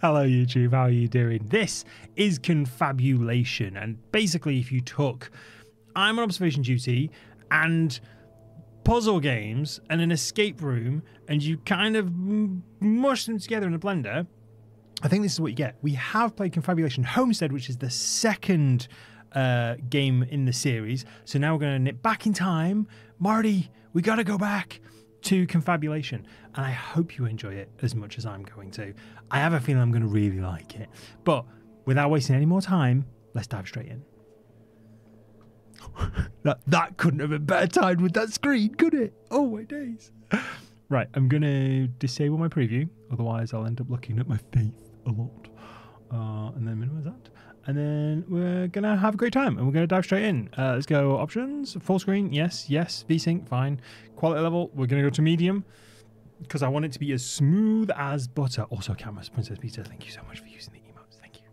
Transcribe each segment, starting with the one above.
Hello, YouTube. How are you doing? This is confabulation. And basically, if you took I'm on observation duty and puzzle games and an escape room and you kind of mush them together in a blender, I think this is what you get. We have played Confabulation Homestead, which is the second uh, game in the series. So now we're going to nip back in time. Marty, we got to go back to Confabulation. And I hope you enjoy it as much as I'm going to. I have a feeling I'm going to really like it. But without wasting any more time, let's dive straight in. that, that couldn't have been better timed with that screen, could it? Oh my days. Right, I'm going to disable my preview. Otherwise, I'll end up looking at my face a lot. Uh, and then minimize that and then we're gonna have a great time and we're gonna dive straight in. Uh, let's go. Options full screen yes yes vsync fine. Quality level we're gonna go to medium because i want it to be as smooth as butter. Also cameras princess peter thank you so much for using the emotes thank you.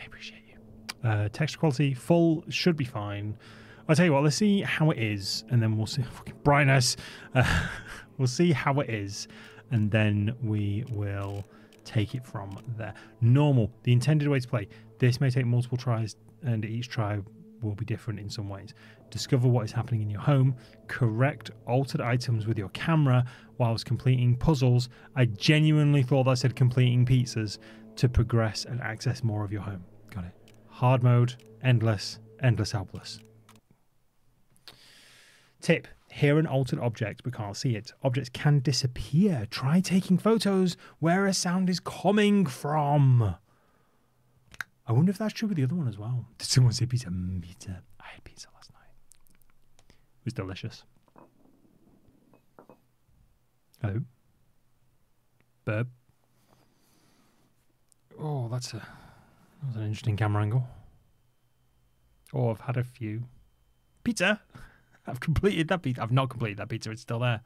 I appreciate you. Uh, texture quality full should be fine. I'll tell you what let's see how it is and then we'll see fucking brightness. Uh, we'll see how it is and then we will take it from there. Normal, the intended way to play. This may take multiple tries, and each try will be different in some ways. Discover what is happening in your home, correct altered items with your camera whilst completing puzzles. I genuinely thought that said completing pizzas to progress and access more of your home. Got it. Hard mode, endless, endless helpless. Tip Hear an altered object but can't see it. Objects can disappear. Try taking photos where a sound is coming from. I wonder if that's true with the other one as well. Did someone say pizza? Mm, pizza. I had pizza last night. It was delicious. Hello? Burp. Oh, that's a that's an interesting camera angle. Oh, I've had a few. Pizza. I've completed that pizza. I've not completed that pizza. It's still there.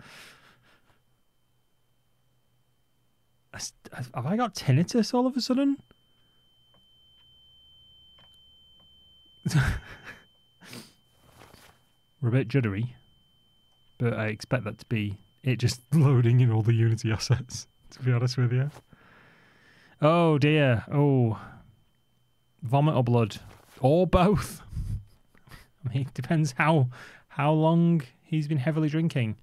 Have I got tinnitus all of a sudden? We're a bit juddery, but I expect that to be it just loading in all the Unity assets, to be honest with you. Oh dear. Oh. Vomit or blood. Or both. I mean, it depends how how long he's been heavily drinking.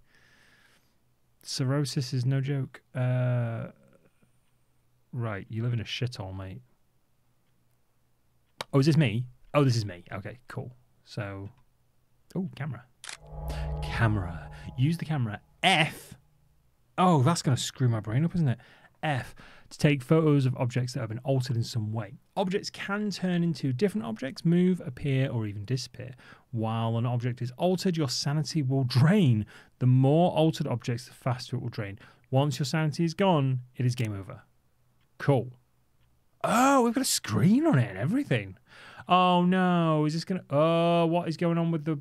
Cirrhosis is no joke. Uh, right, you live in a shithole, mate. Oh, is this me? Oh, this is me. Okay, cool. So, oh, camera. Camera. Use the camera. F. Oh, that's going to screw my brain up, isn't it? F to take photos of objects that have been altered in some way. Objects can turn into different objects, move, appear, or even disappear. While an object is altered, your sanity will drain. The more altered objects, the faster it will drain. Once your sanity is gone, it is game over. Cool. Oh, we've got a screen on it and everything. Oh no, is this gonna? Oh, what is going on with the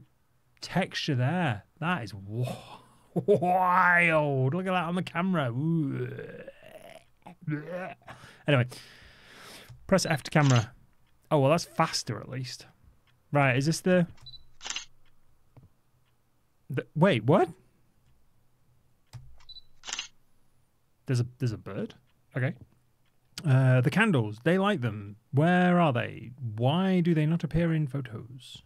texture there? That is wild. Look at that on the camera. Anyway, press F to camera. Oh, well, that's faster at least. Right, is this the... the wait, what? There's a there's a bird. Okay. Uh, the candles, they light them. Where are they? Why do they not appear in photos?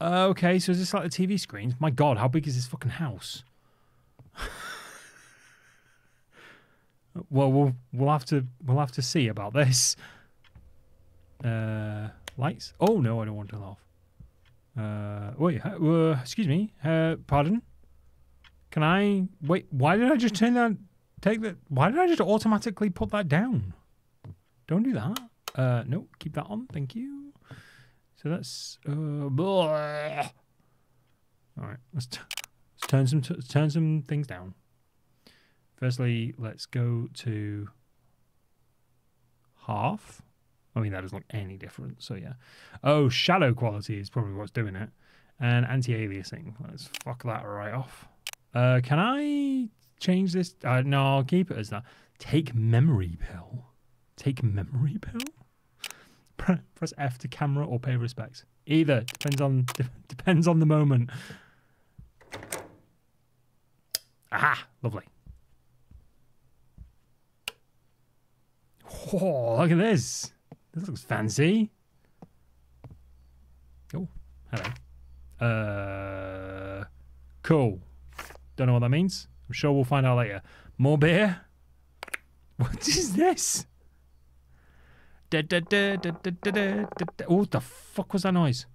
Okay, so is this like the TV screens? My god, how big is this fucking house? Well, we'll we'll have to we'll have to see about this. Uh, lights. Oh no, I don't want to laugh. Uh, wait. Uh, excuse me. Uh, pardon. Can I wait? Why did I just turn that? Take that. Why did I just automatically put that down? Don't do that. Uh, no, keep that on. Thank you. So that's. Uh, All right. Let's, let's turn some t- turn some things down. Firstly, let's go to half. I mean, that doesn't look any different. So, yeah. Oh, shadow quality is probably what's doing it. And anti-aliasing. Let's fuck that right off. Uh, can I change this? Uh, no, I'll keep it as that. Take memory pill. Take memory pill? Press F to camera or pay respects. Either. Depends on, depends on the moment. Aha! Lovely. Oh, look at this. This looks fancy. Oh, hello. Uh, cool. Don't know what that means. I'm sure we'll find out later. More beer? What is this? Da. Oh, what the fuck was that noise?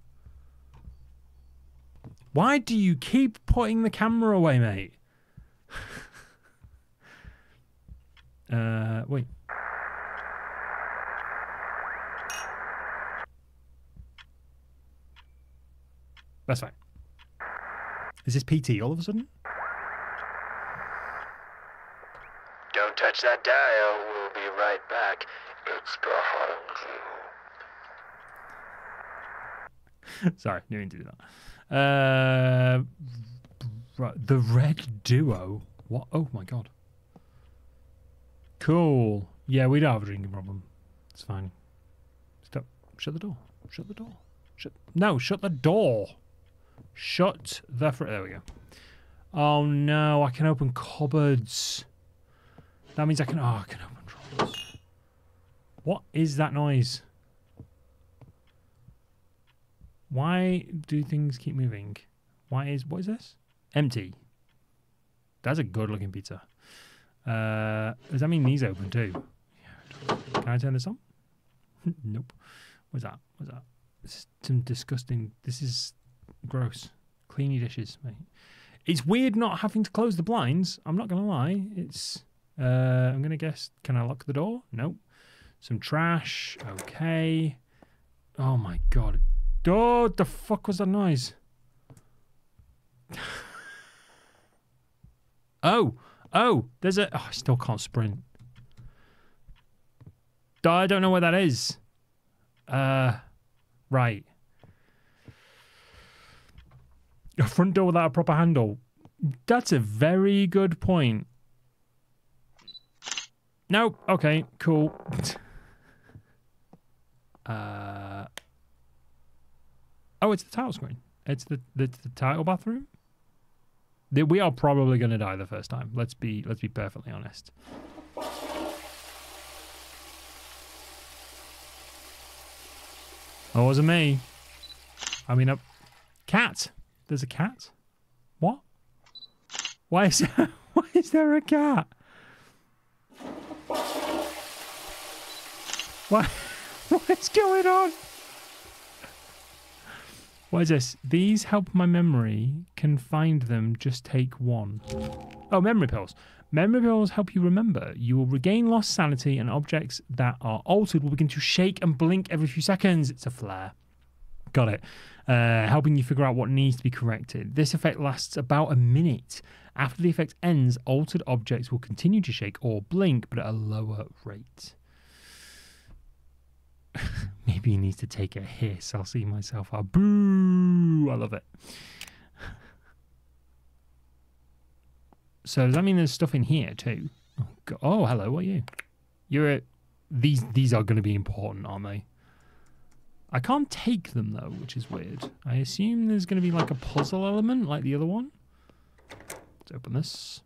Why do you keep putting the camera away, mate? uh, wait. That's fine. Is this PT all of a sudden? Don't touch that dial. We'll be right back. It's behind you. Sorry, didn't mean to do that. Uh, right, the Red Duo. What? Oh my god. Cool. Yeah, we don't have a drinking problem. It's fine. Stop. Shut the door. Shut the door. Shut. No, shut the door. Shut the. Fr- there we go. Oh no, I can open cupboards. That means I can. Oh, I can open drawers. What is that noise? Why do things keep moving? Why is what is this? Empty. That's a good looking pizza. Uh, does that mean these open too? Can I turn this on? nope. What's that? What's that? Some disgusting. This is gross. Cleany dishes, mate. It's weird not having to close the blinds. I'm not gonna lie. It's. Uh, I'm gonna guess. Can I lock the door? Nope. Some trash. Okay. Oh my god. Oh, the fuck was that noise? oh, oh, there's a. Oh, I still can't sprint. I don't know where that is. Uh, right. A front door without a proper handle. That's a very good point. Nope. Okay. Cool. uh. Oh, it's the title screen. It's the the, the title bathroom. The- We are probably going to die the first time. Let's be let's be perfectly honest. Oh, it wasn't me. I mean, a cat. There's a cat. What? Why is why is there a cat? What? What is going on? What is this? These help my memory. Can find them. Just take one. Oh, memory pills. Memory pills help you remember. You will regain lost sanity, and objects that are altered will begin to shake and blink every few seconds. It's a flare. Got it. Uh, helping you figure out what needs to be corrected. This effect lasts about a minute. After the effect ends, altered objects will continue to shake or blink, but at a lower rate. Maybe he needs to take a hiss. I'll see myself out. Boo! I love it. So does that mean there's stuff in here too? Oh, go- oh hello. What are you? You're a. These these are going to be important, aren't they? I can't take them though, which is weird. I assume there's going to be like a puzzle element, like the other one. Let's open this.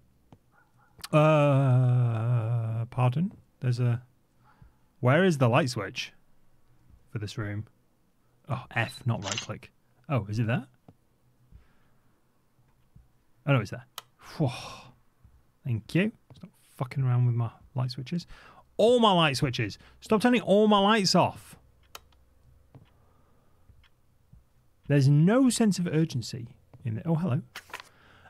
Uh, pardon. There's a. Where is the light switch for this room? Oh, F, not right click. Oh, is it there? Oh no, it's there. Thank you. Stop fucking around with my light switches. All my light switches. Stop turning all my lights off. There's no sense of urgency in it. Oh, hello.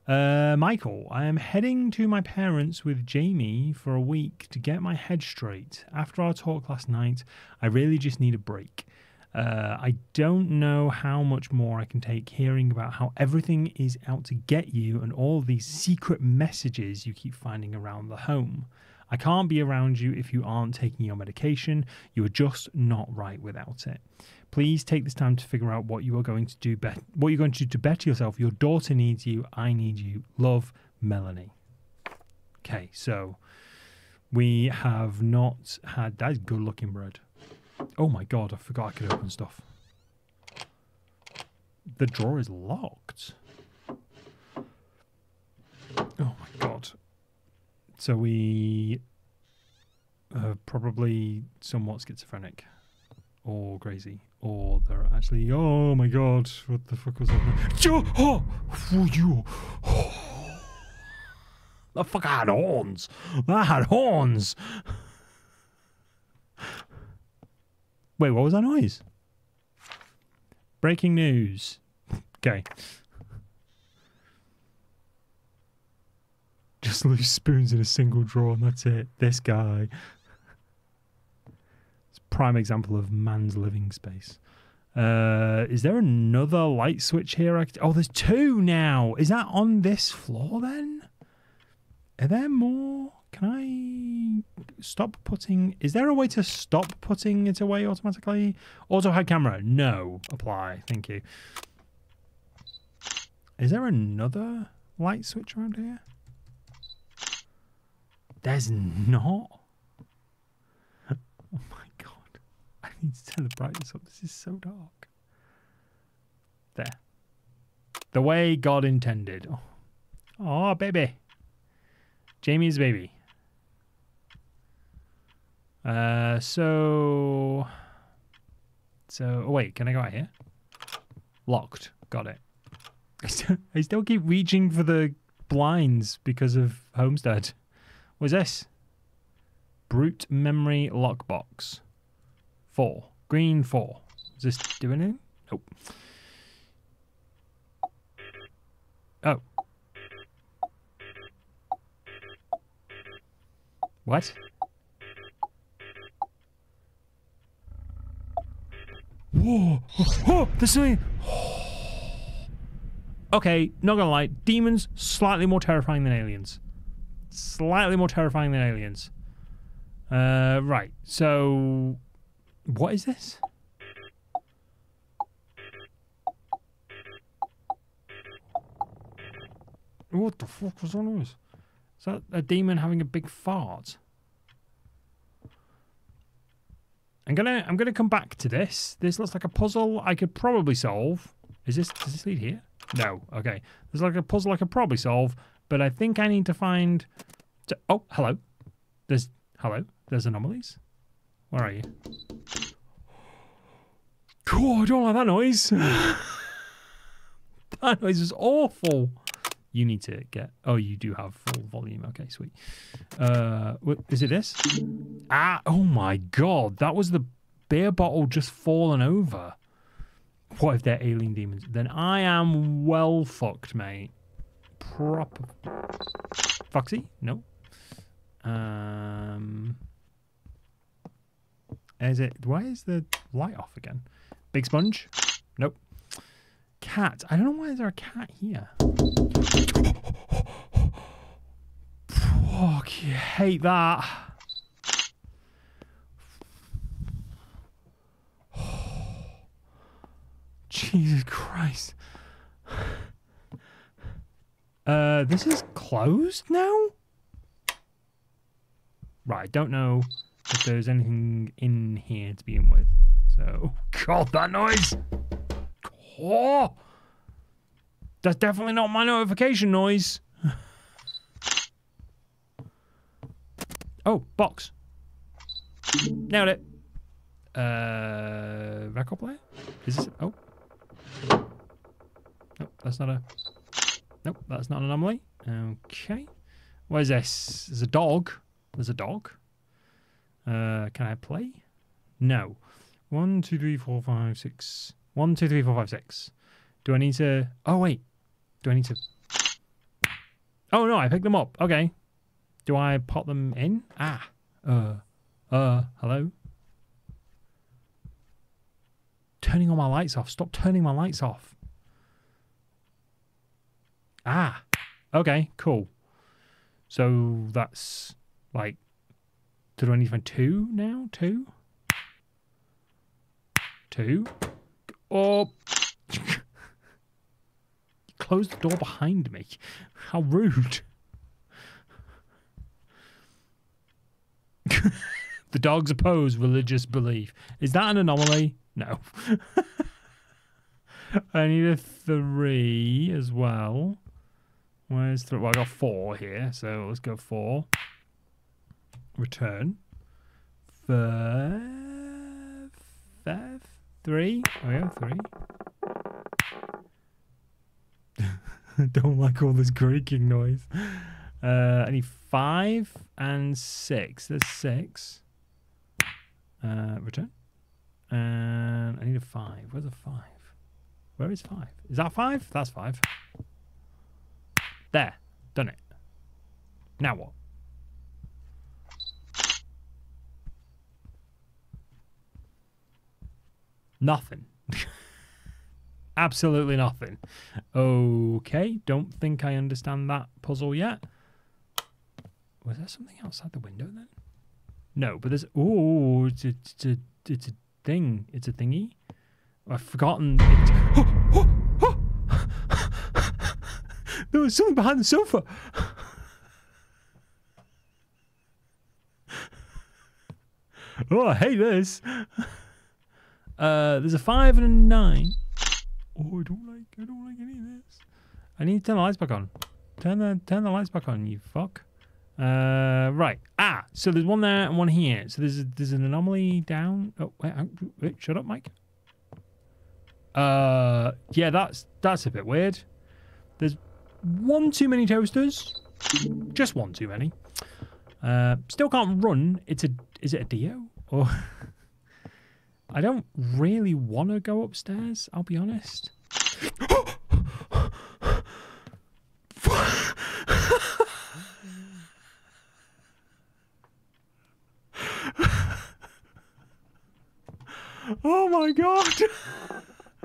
Uh, Michael, I am heading to my parents with Jamie for a week to get my head straight. After our talk last night, I really just need a break. Uh, I don't know how much more I can take hearing about how everything is out to get you and all these secret messages you keep finding around the home. I can't be around you if you aren't taking your medication. You are just not right without it. Please take this time to figure out what you are going to do. Bet- what you're going to do to better yourself. Your daughter needs you. I need you. Love, Melanie. Okay, so we have not had that is good looking bread. Oh my god, I forgot I could open stuff. The drawer is locked. Oh my god. So we are probably somewhat schizophrenic or crazy, or they're actually. Oh my god! What the fuck was that? Oh, you. The fuck had horns. That had horns. Wait, what was that noise? Breaking news. Okay. Just loose spoons in a single drawer, and that's it. This guy. It's prime example of man's living space. Uh, is there another light switch here? Oh, there's two now. Is that on this floor then? Are there more? Can I stop putting? Is there a way to stop putting it away automatically? Auto hide camera? No. Apply. Thank you. Is there another light switch around here? There's not. Oh my god. I need to turn the brightness up. This is so dark. There. The way God intended. Oh, oh baby. Jamie's baby. Uh, so. So, oh wait, can I go out here? Locked. Got it. I still, I still keep reaching for the blinds because of Homestead. What's this? Brute memory lockbox. Four. Green four. Is this doing anything? Nope. Oh. What? Whoa! Oh, there's something. okay, not gonna lie, demons slightly more terrifying than aliens. Slightly more terrifying than aliens. Uh, right. So, what is this? What the fuck was that noise? Is that a demon having a big fart? I'm gonna I'm gonna come back to this. This looks like a puzzle I could probably solve. Is this does this lead here? No. Okay. There's like a puzzle I could probably solve, but I think I need to find. To, oh, hello. There's hello. There's anomalies. Where are you? Oh, I don't like that noise. that noise is awful. You need to get. Oh, you do have full volume. Okay, sweet. Uh, what, is it this? Ah! Oh my god! That was the beer bottle just fallen over. What if they're alien demons? Then I am well fucked, mate. Proper. Foxy? No. Um. Is it? Why is the light off again? Big sponge? Nope. Cat. I don't know why is there a cat here. Fuck, you hate that. Jesus Christ. Uh, this is closed now? Right, don't know if there's anything in here to begin with. So, God, that noise! Oh! That's definitely not my notification noise. oh, box. Nailed it. Uh, record player? Is this? Oh. Nope, that's not a. Nope, that's not an anomaly. Okay. What is this? There's a dog. There's a dog. Uh, can I play? No. One, two, three, four, five, six. One, two, three, four, five, six. Do I need to? Oh wait. Do I need to? Oh no, I picked them up. Okay. Do I pop them in? Ah. Uh. Uh. Hello. Turning all my lights off. Stop turning my lights off. Ah. Okay. Cool. So that's like. Do I need two now? Two. Two. Oh. Close the door behind me. How rude. the dogs oppose religious belief. Is that an anomaly? No. I need a three as well. Where's three? Well, I got four here, so let's go four. Return. five, five, three. Oh yeah, three. Don't like all this creaking noise. Uh, I need five and six. There's six. Uh, return. And I need a five. Where's a five? Where is five? Is that five? That's five. There. Done it. Now what? Nothing. Absolutely nothing. Okay, don't think I understand that puzzle yet. Was there something outside the window then? No, but there's. Oh, it's a, it's a, it's a thing. It's a thingy. I've forgotten. It. There was something behind the sofa. oh, I hate this. Uh, there's a five and a nine. Oh, I don't like. I don't like any of this. I need to turn the lights back on. Turn the turn the lights back on. You fuck. Uh, right. Ah, so there's one there and one here. So there's a, there's an anomaly down. Oh, wait, wait, shut up, Mike. Uh, yeah, that's that's a bit weird. There's one too many toasters. Just one too many. Uh, still can't run. It's a is it a Dio or? I don't really want to go upstairs. I'll be honest. oh my god!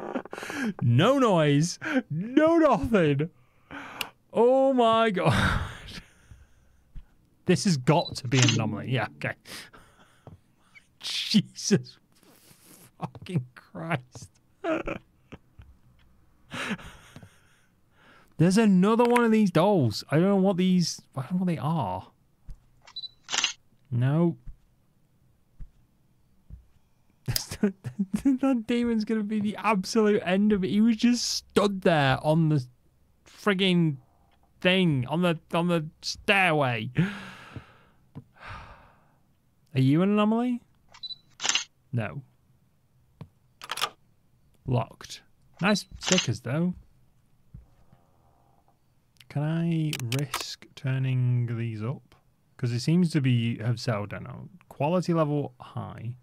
no noise, no nothing. Oh my god! This has got to be an anomaly. Yeah, okay. Jesus fucking Christ. There's another one of these dolls. I don't know what these. I don't know what they are. No. that demon's gonna be the absolute end of it. He was just stood there on the frigging thing on the on the stairway. Are you an anomaly? No. Locked. Nice stickers though. Can I risk turning these up? Because it seems to be have settled down. Quality level high.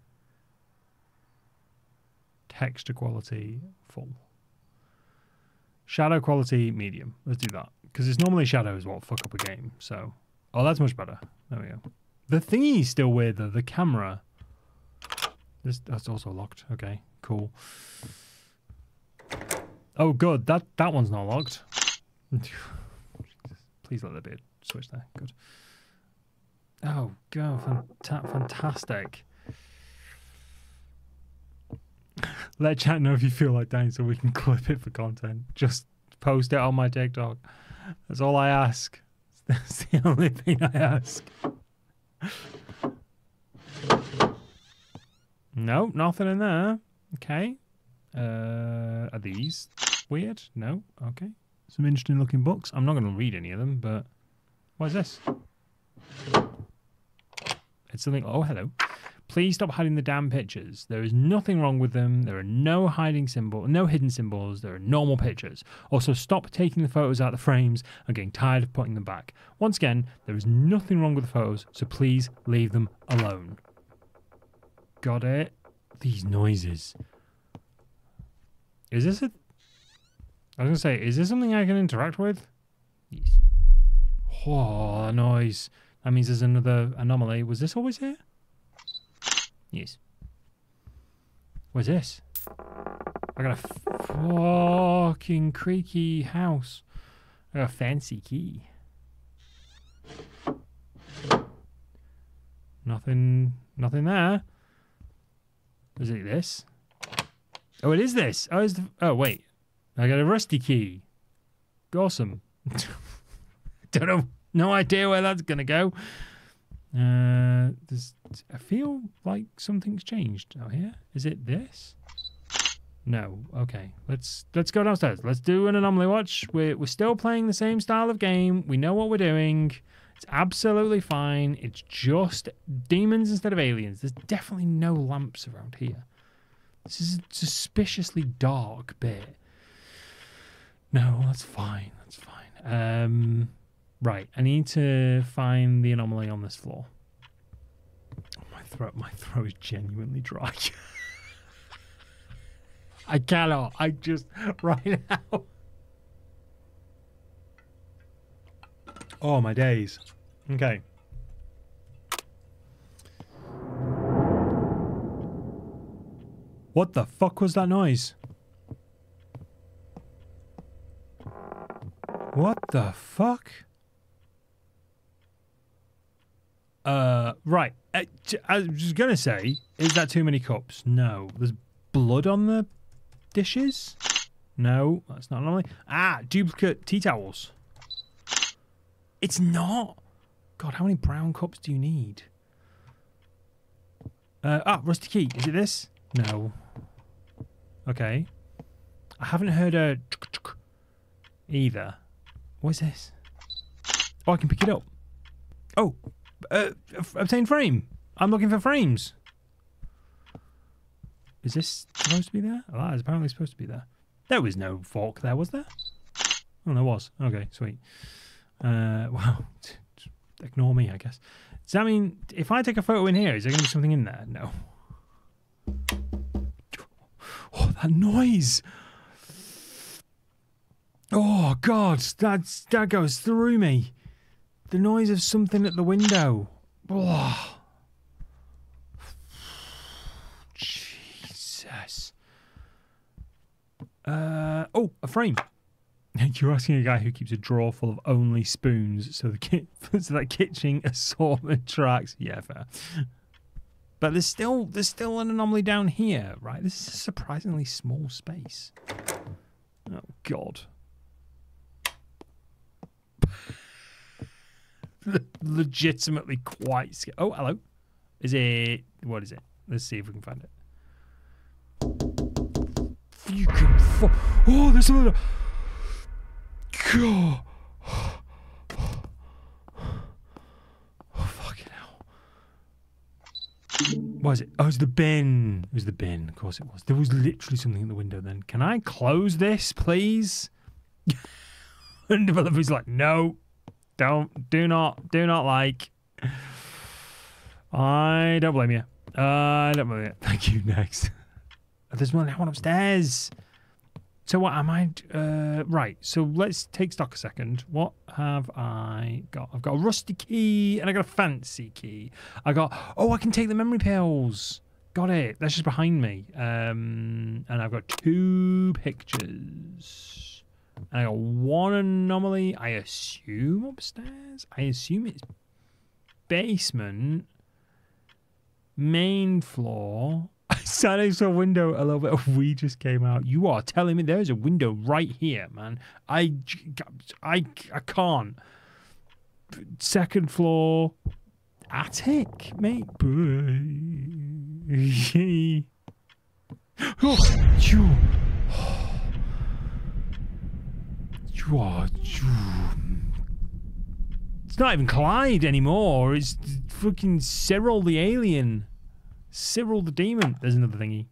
Texture quality full. Shadow quality medium. Let's do that. Because it's normally shadows what fuck up a game. So, oh, that's much better. There we go. The thingy's still weird though. The camera. This that's also locked. Okay, cool. Oh, good. That that one's not locked. Please let there be a switch there. Good. Oh. Fanta fantastic. Let chat know if you feel like dying so we can clip it for content. Just post it on my TikTok. That's all I ask. That's the only thing I ask. No, nothing in there. Okay. Uh, are these weird? No. Okay. Some interesting looking books. I'm not going to read any of them, but what is this? It's something. Oh, hello. Please stop hiding the damn pictures. There is nothing wrong with them. There are no hiding symbol, no hidden symbols. There are normal pictures. Also, stop taking the photos out of the frames. I'm getting tired of putting them back. Once again, there is nothing wrong with the photos, so please leave them alone. Got it? These noises. Is this a... I was going to say, is this something I can interact with? Yes. Oh, noise. That means there's another anomaly. Was this always here? Yes. What's this? I got a fucking creaky house. I got a fancy key. Nothing, nothing there. Is it this? Oh, it is this. Oh, is the, oh wait. I got a rusty key. Awesome. Don't know. No idea where that's gonna go. Uh, does I feel like something's changed out here. Is it this? No. Okay. Let's let's go downstairs. Let's do an anomaly watch. We're we're still playing the same style of game. We know what we're doing. It's absolutely fine. It's just demons instead of aliens. There's definitely no lamps around here. This is a suspiciously dark bit. No, that's fine. That's fine. Um, right. I need to find the anomaly on this floor. My throat, my throat is genuinely dry. I cannot. I just right now. Oh my days. Okay. What the fuck was that noise? What the fuck? Uh, right. Uh, I was gonna say, is that too many cups? No. There's blood on the dishes? No, that's not normally. Ah, duplicate tea towels. It's not. God, how many brown cups do you need? Uh, ah, rusty key. Is it this? No. Okay. I haven't heard a either. What's this? Oh, I can pick it up. Oh, uh, obtain frame. I'm looking for frames. Is this supposed to be there? Oh, that is apparently supposed to be there. There was no fork there, was there? Oh, there was. Okay, sweet. Uh, wow. Ignore me, I guess. Does that mean if I take a photo in here, is there going to be something in there? No. Oh, that noise! Oh God, that's that goes through me. The noise of something at the window. Oh. Jesus. Uh oh, a frame. You're asking a guy who keeps a drawer full of only spoons, so the ki- so that kitchen assortment tracks. Yeah, fair. But there's still there's still an anomaly down here, right? This is a surprisingly small space. Oh God. Legitimately quite scared. Oh, hello. Is it what is it? Let's see if we can find it. You can. Oh, there's another. God. Oh, fucking hell. What is it? Oh, it's the bin. It was the bin. Of course it was. There was literally something in the window then. Can I close this, please? and developer's like, no, don't, do not, do not like. I don't blame you. I don't blame you. Thank you. Next. There's one, one upstairs. So what am I? Uh, right. So let's take stock a second. What have I got? I've got a rusty key and I got a fancy key. I got. Oh, I can take the memory pills. Got it. That's just behind me. Um, and I've got two pictures. And I got one anomaly. I assume upstairs. I assume it's basement, main floor. I sat next to a window. A little bit we just came out. You are telling me there's a window right here, man. I, I, I can't. Second floor, attic, mate. oh, you. It's not even Clyde anymore. It's fucking Cyril the alien. Cyril the demon. There's another thingy.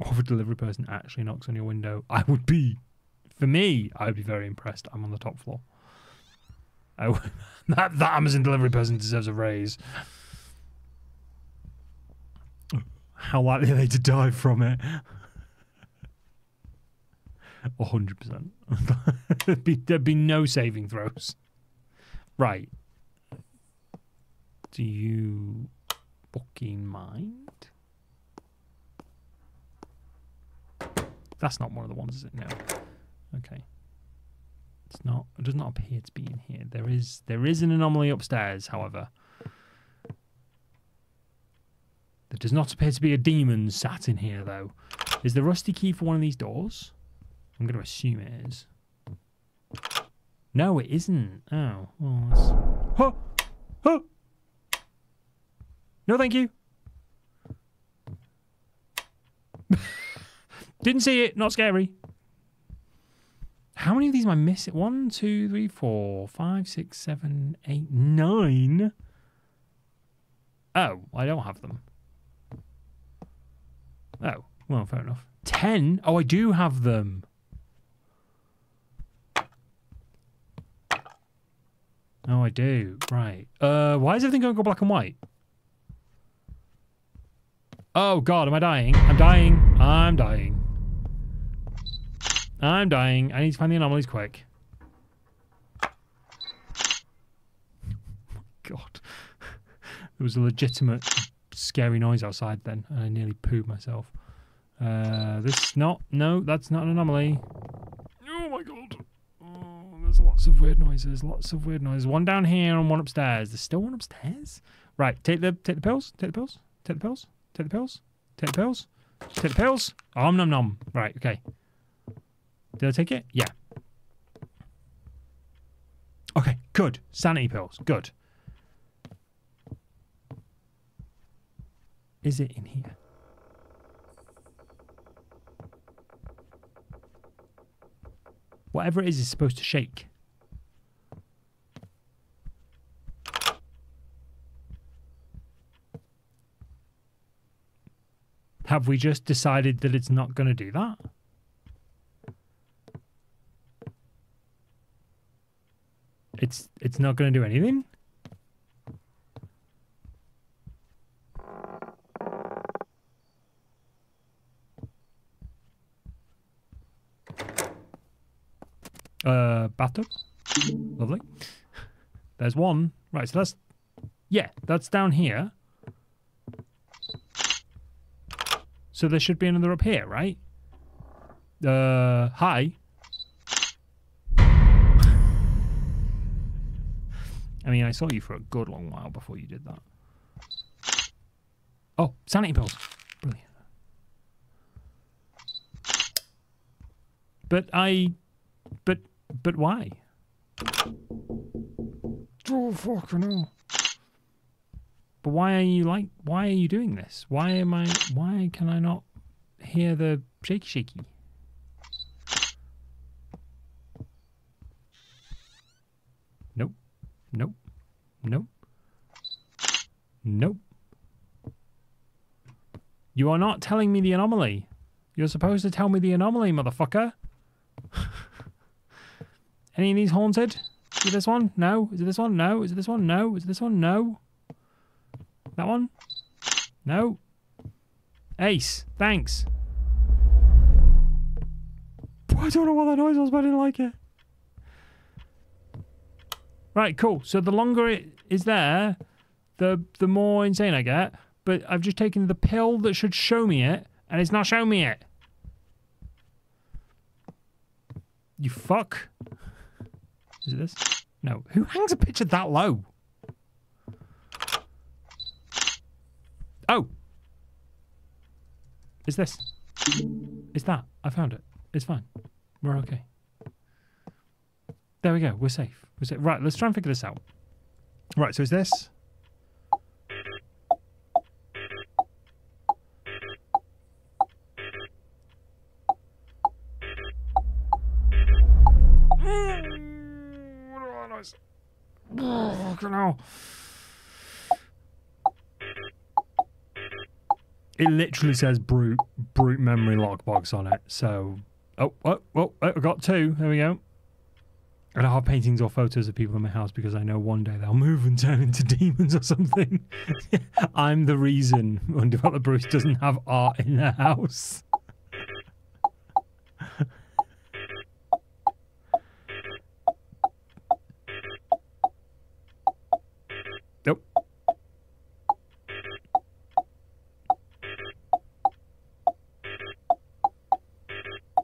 Or if a delivery person actually knocks on your window, I would be, for me, I would be very impressed. I'm on the top floor. I oh, would, that, that Amazon delivery person deserves a raise. How likely are they to die from it? 100%. there'd, be, no saving throws. Right. Do you fucking mind? That's not one of the ones, is it? No. Okay. It's not. It does not appear to be in here. There is. There is an anomaly upstairs, however. There does not appear to be a demon sat in here, though. Is the rusty key for one of these doors? I'm going to assume it is. No, it isn't. Oh, well, that's... No, thank you. Didn't see it. Not scary. How many of these am I missing? One, two, three, four, five, six, seven, eight, nine. Oh, I don't have them. Oh, well, fair enough. Ten? Oh, I do have them. Oh, I do. Right. Uh, why is everything going to go black and white? Oh, God, am I dying? I'm dying. I'm dying. I'm dying. I need to find the anomalies quick. God. There was a legitimate scary noise outside then, and I nearly pooed myself. Uh, this not no, that's not an anomaly. Oh my god! Oh, there's lots of weird noises. Lots of weird noises. One down here and one upstairs. There's still one upstairs. Right, take the take the pills. Take the pills. Take the pills. Take the pills. Take the pills. Take the pills. Om nom nom. Right. Okay. Did I take it? Yeah. Okay. Good. Sanity pills. Good. Is it in here? Whatever it is is supposed to shake. Have we just decided that it's not going to do that? It's it's not going to do anything? Uh, bathtub. Lovely. There's one. Right, so that's... Yeah, that's down here. So there should be another up here, right? Uh, hi. I mean, I saw you for a good long while before you did that. Oh, sanity pills. Brilliant. But I... But but why? Oh fucking hell. But why are you like why are you doing this? Why am I why can I not hear the shaky shaky? Nope. Nope. Nope. Nope. You are not telling me the anomaly. You're supposed to tell me the anomaly, motherfucker. Any of these haunted? Is it this one? No. Is it this one? No. Is it this one? No. Is it this one? No. That one? No. Ace. Thanks. I don't know what that noise was, but I didn't like it. Right, cool. So the longer it is there, the the more insane I get. But I've just taken the pill that should show me it, and it's not showing me it. You fuck. Is it this? No. Who hangs a picture that low? Oh! Is this? Is that? I found it. It's fine. We're okay. There we go. We're safe. We're safe. Right, let's try and figure this out. Right, so is this? Mm, oh, fucking hell. It literally says brute brute memory lockbox on it. So, oh, oh, oh, oh, I got two. There we go. And I have paintings or photos of people in my house because I know one day they'll move and turn into demons or something. I'm the reason Undeveloped Bruce doesn't have art in their house.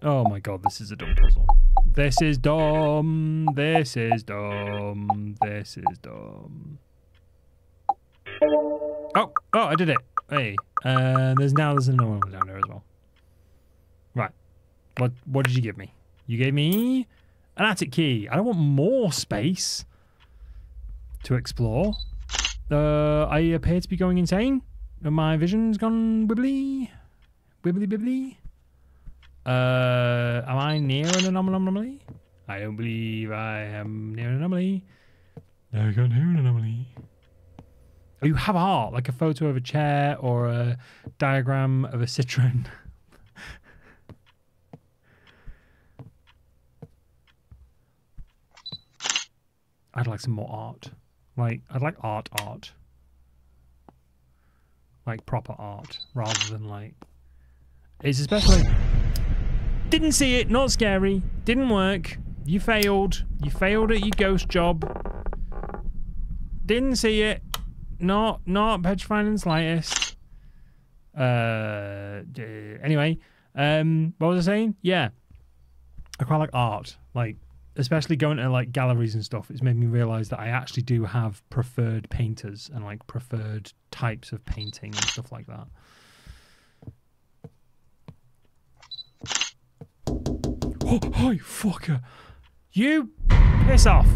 Oh my god, this is a dumb puzzle. This is dumb. This is dumb. This is dumb. Oh, oh, I did it. Hey, uh, there's now there's another one down there as well. Right. What what did you give me? You gave me an attic key. I don't want more space to explore. Uh, I appear to be going insane. My vision's gone wibbly, wibbly bibbly. Uh, am I near an anomaly? I don't believe I am near an anomaly. I can't hear an anomaly. Oh, you have art, like a photo of a chair or a diagram of a citron. I'd like some more art. Like, I'd like art art. Like proper art, rather than like. It's especially. Didn't see it, not scary. Didn't work. You failed. You failed at your ghost job. Didn't see it. Not, not petrifying in the slightest. Uh, anyway, um, what was I saying? Yeah. I quite like art. Like, especially going to like galleries and stuff, it's made me realize that I actually do have preferred painters and like preferred types of painting and stuff like that. Oh, hi, fucker. You piss off.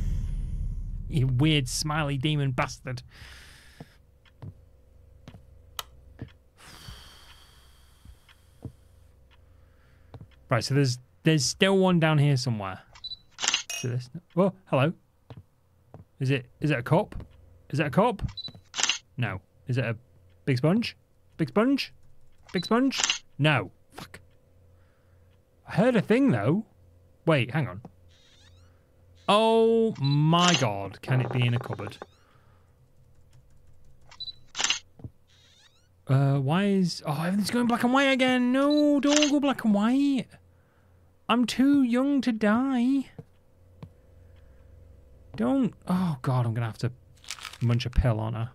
you weird smiley demon bastard. Right, so there's there's still one down here somewhere. So this. Oh, hello. Is it is it a cop? Is it a cop? No. Is it a big sponge? Big sponge? Big sponge? No. I heard a thing though. Wait, hang on. Oh my god, can it be in a cupboard? Uh, why is... Oh, everything's going black and white again. No, don't go black and white. I'm too young to die. Don't... Oh god, I'm going to have to munch a pill on her.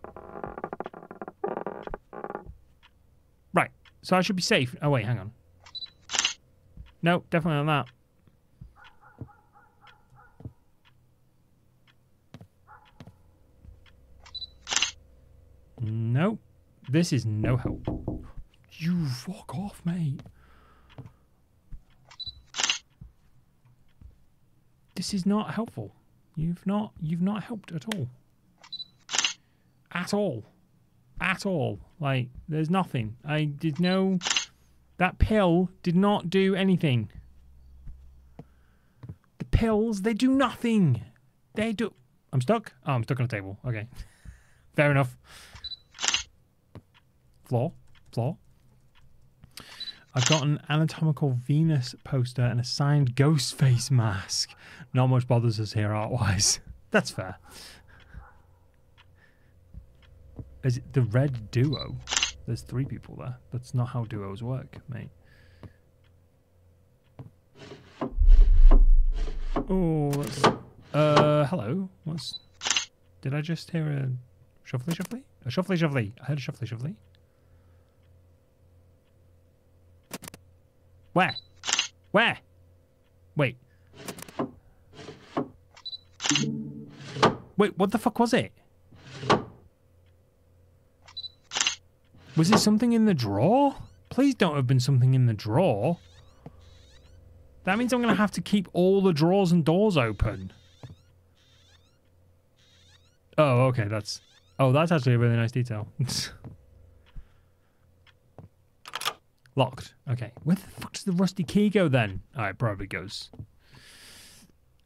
Right, so I should be safe. Oh wait, hang on. No, definitely not that. Nope. This is no help. You fuck off, mate. This is not helpful. You've not you've not helped at all. At all. At all. Like there's nothing. I did no that pill did not do anything. The pills, they do nothing. They do I'm stuck? Oh, I'm stuck on a table. Okay. Fair enough. Floor. Floor. I've got an anatomical Venus poster and a signed ghost face mask. Not much bothers us here art wise. That's fair. Is it the red duo? There's three people there. That's not how duos work, mate. Oh, that's, uh, hello. What's? Did I just hear a shuffly shuffly? A shuffly shuffly. I heard a shuffly shuffly. Where? Where? Wait. Wait, what the fuck was it? Was it something in the drawer? Please don't have been something in the drawer. That means I'm going to have to keep all the drawers and doors open. Oh, okay, that's... Oh, that's actually a really nice detail. Locked. Okay. Where the fuck does the rusty key go then? Oh, it probably goes.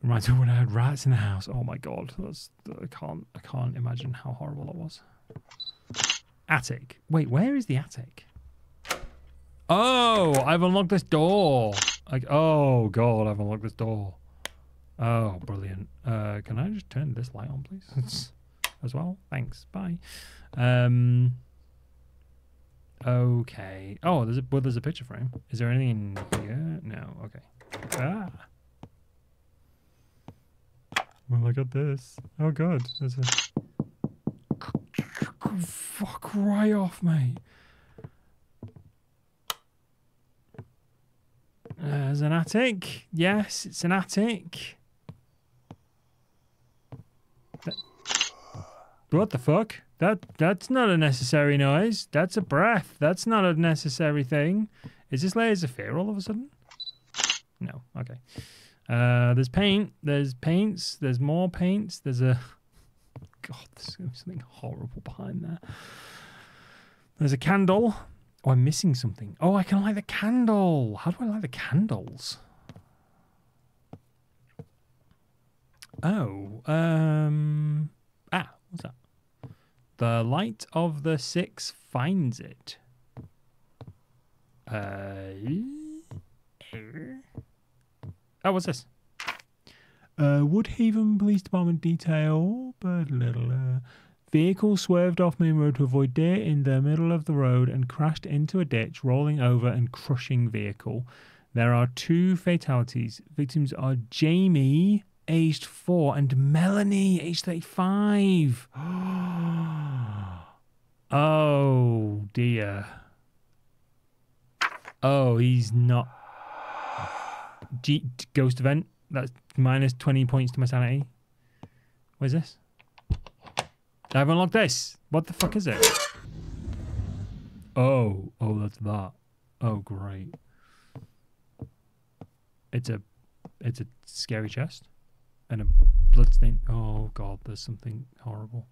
Reminds me when I had rats in the house. Oh my god. That's I can't I can't imagine how horrible that was. Attic. Wait, where is the attic? Oh, I've unlocked this door. Like oh god, I've unlocked this door. Oh, brilliant. Uh can I just turn this light on please? As well? Thanks. Bye. Um Okay. Oh, there's a well, there's a picture frame. Is there anything in here? No. Okay. Ah. Well, look at this. Oh, god. There's a. Fuck right off, mate. There's an attic. Yes, it's an attic. What the fuck? That that's not a necessary noise. That's a breath. That's not a necessary thing. Is this layers of fear all of a sudden? No. Okay. Uh, there's paint. There's paints. There's more paints. There's a. God, there's something horrible behind there. There's a candle. Oh, I'm missing something. Oh, I can light the candle. How do I light the candles? Oh, um, ah, what's that? The light of the six finds it. Uh, oh, what's this? Uh, Woodhaven Police Department detail, but little. Uh, vehicle swerved off main road to avoid deer in the middle of the road and crashed into a ditch, rolling over and crushing vehicle. There are two fatalities. Victims are Jamie, aged four, and Melanie, aged 35. oh, dear. Oh, he's not. G- ghost event. That's minus 20 points to my sanity. What is this? I've unlocked this. What the fuck is it? Oh, oh, that's that. Oh, great. It's a, it's a scary chest, and a bloodstain. Oh god, there's something horrible.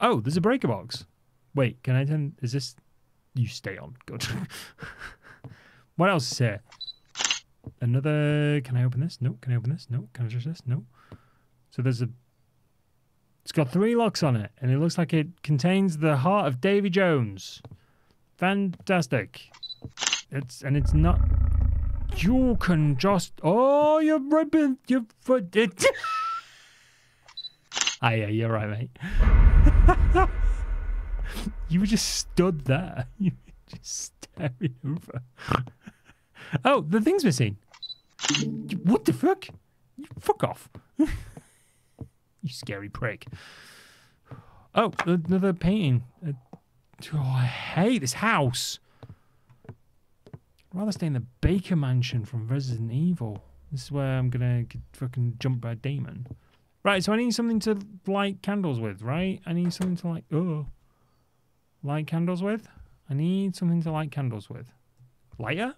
Oh, there's a breaker box. Wait, can I turn? Is this? You stay on. Good. what else is here? Another. Can I open this? No. Can I open this? No. Can I touch this? No. So there's a. It's got three locks on it, and it looks like it contains the heart of Davy Jones. Fantastic. It's and it's not. You can just. Oh, you're ripping. You're. It. ah, yeah, you're right, mate. you were just stood there. You were just staring over. Oh, the thing's missing. What the fuck? Fuck off. you scary prick. Oh, another painting. Uh, oh, I hate this house. I'd rather stay in the Baker Mansion from Resident Evil. This is where I'm gonna get fucking jumped by a demon. Right, so I need something to light candles with, right? I need something to light. Oh, light candles with. I need something to light candles with. Lighter,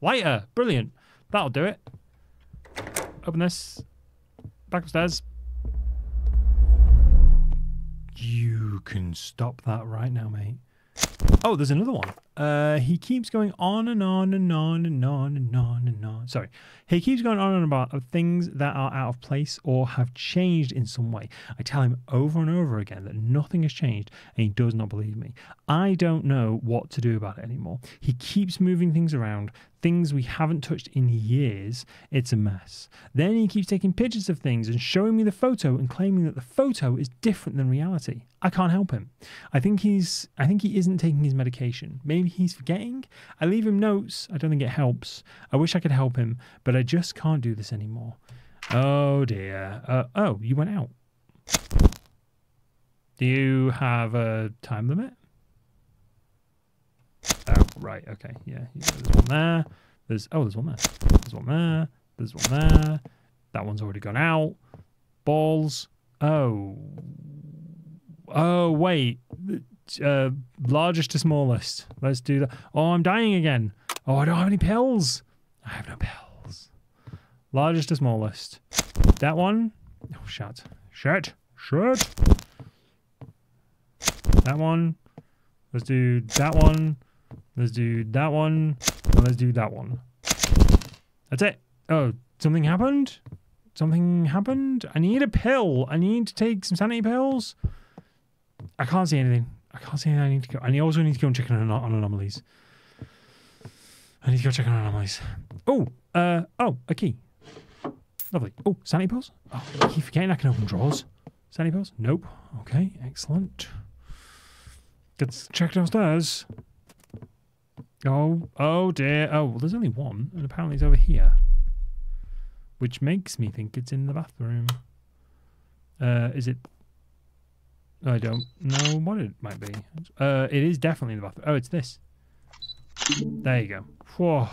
lighter, brilliant. That'll do it. Open this. Back upstairs. You can stop that right now, mate. Oh, there's another one. Uh, he keeps going on and on and on and on and on and on. Sorry. He keeps going on and about things that are out of place or have changed in some way. I tell him over and over again that nothing has changed and he does not believe me. I don't know what to do about it anymore. He keeps moving things around, things we haven't touched in years. It's a mess. Then he keeps taking pictures of things and showing me the photo and claiming that the photo is different than reality. I can't help him. I think he's I think he isn't taking his medication. Maybe he's forgetting. I leave him notes. I don't think it helps. I wish I could help him, but I just can't do this anymore. Oh dear. Uh, oh, you went out. Do you have a time limit? Oh, right. Okay. Yeah. yeah. There's one there. There's oh, there's one there. There's one there. There's one there. That one's already gone out. Balls. Oh. Oh wait. Uh, largest to smallest. Let's do that. Oh, I'm dying again. Oh, I don't have any pills. I have no pills. Largest to smallest. That one. Oh, shut. Shut. Shut. That one. Let's do that one. Let's do that one. And let's do that one. That's it. Oh, something happened? Something happened? I need a pill. I need to take some sanity pills. I can't see anything. I can't see. I need to go. I also need to go and check on, on anomalies. I need to go check on anomalies. Oh, uh, oh, a key. Lovely. Oh, sanity pills? Oh, I keep forgetting I can open drawers. Sanity pills? Nope. Okay, excellent. Let's check downstairs. Oh, oh dear. Oh, well, there's only one, and apparently it's over here. Which makes me think it's in the bathroom. Uh, is it? I don't know what it might be. Uh, it is definitely in the bathroom. Oh, it's this. There you go. Whoa.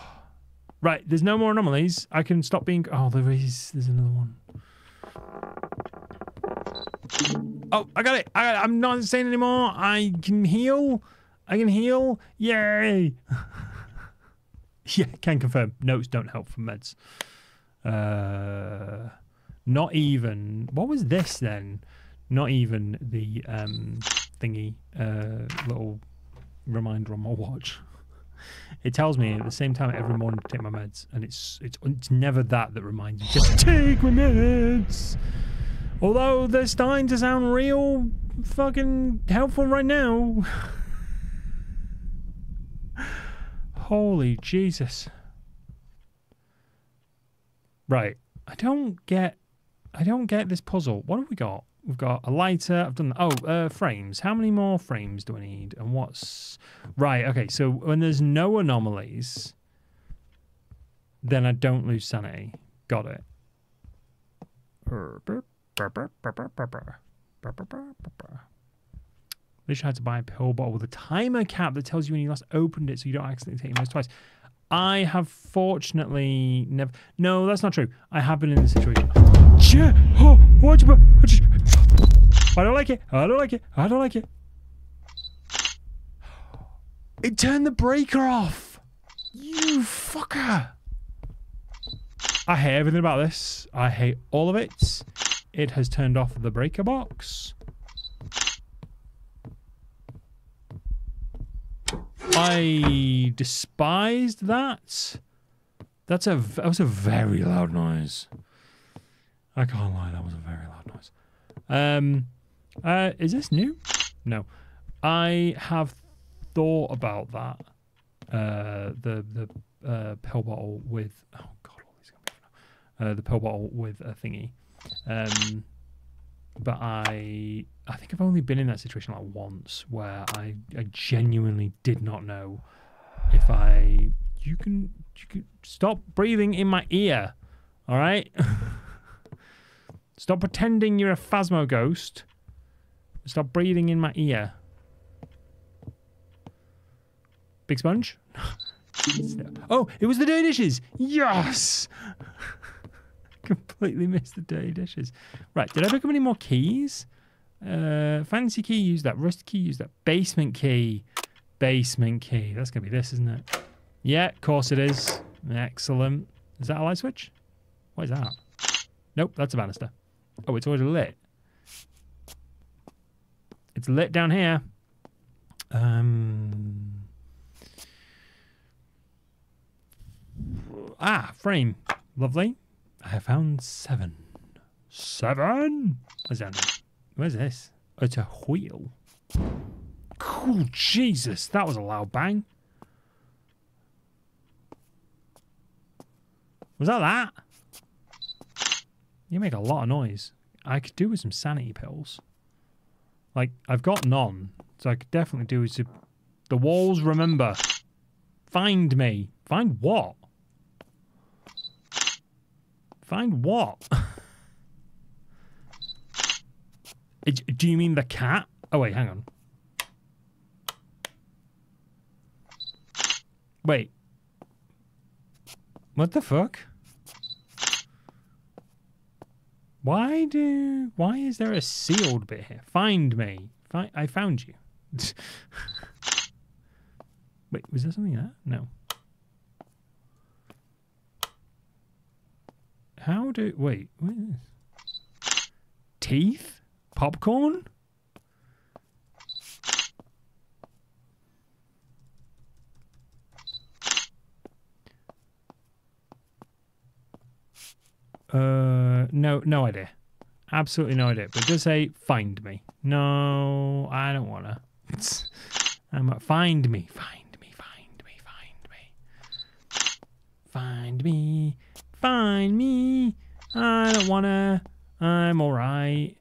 Right, there's no more anomalies. I can stop being. Oh, there is. There's another one. Oh, I got it. I, I'm not insane anymore. I can heal. I can heal. Yay! yeah, can confirm. Notes don't help for meds. Uh, not even. What was this then? Not even the um, thingy uh, little reminder on my watch. It tells me at the same time every morning to take my meds, and it's it's it's never that that reminds me. Just take my meds. Although they're starting to sound real fucking helpful right now. Holy Jesus. Right. I don't get I don't get this puzzle. What have we got? We've got a lighter. I've done oh, uh, frames. How many more frames do I need? And what's right, okay, so when there's no anomalies, then I don't lose sanity. Got it. Wish I had to buy a pill bottle with a timer cap that tells you when you last opened it so you don't accidentally take those twice. I have fortunately never. No, that's not true. I have been in this situation. Yeah. Oh, I don't like it. I don't like it. I don't like it. It turned the breaker off. You fucker. I hate everything about this. I hate all of it. It has turned off the breaker box. I despised that. That's a that was a very loud noise. I can't lie, that was a very loud noise. Um, uh, is this new? No, I have thought about that. Uh, the the uh, pill bottle with oh god, all these gonna be uh, the pill bottle with a thingy. Um, but I I think I've only been in that situation like once where I, I genuinely did not know if I you can you can stop breathing in my ear. All right? stop pretending you're a phasmo ghost. Stop breathing in my ear. Big sponge? oh, it was the dirty dishes. Yes. Completely missed the dirty dishes. Right, did I pick up any more keys? Uh, fancy key, use that. Rust key, use that. Basement key. Basement key. That's going to be this, isn't it? Yeah, of course it is. Excellent. Is that a light switch? What is that? Nope, that's a banister. Oh, it's already lit. It's lit down here. Um. Ah, frame. Lovely. I have found seven. Seven? What's that? Where's this? Oh, it's a wheel. Cool, Jesus, that was a loud bang. Was that that? You make a lot of noise. I could do with some sanity pills. Like, I've got none, so I could definitely do with some... The walls remember. Find me. Find what? Find what? Do you mean the cat? Oh, wait, hang on. Wait. What the fuck? Why do... Why is there a sealed bit here? Find me. Fi I found you. Wait, was there something there? No. How do... Wait, what is this? Teeth? Popcorn? Uh, no, no idea. Absolutely no idea. But just say, find me. No, I don't want to. I'm find me, find me, find me, find me. Find me, find me. I don't want to. I'm all right.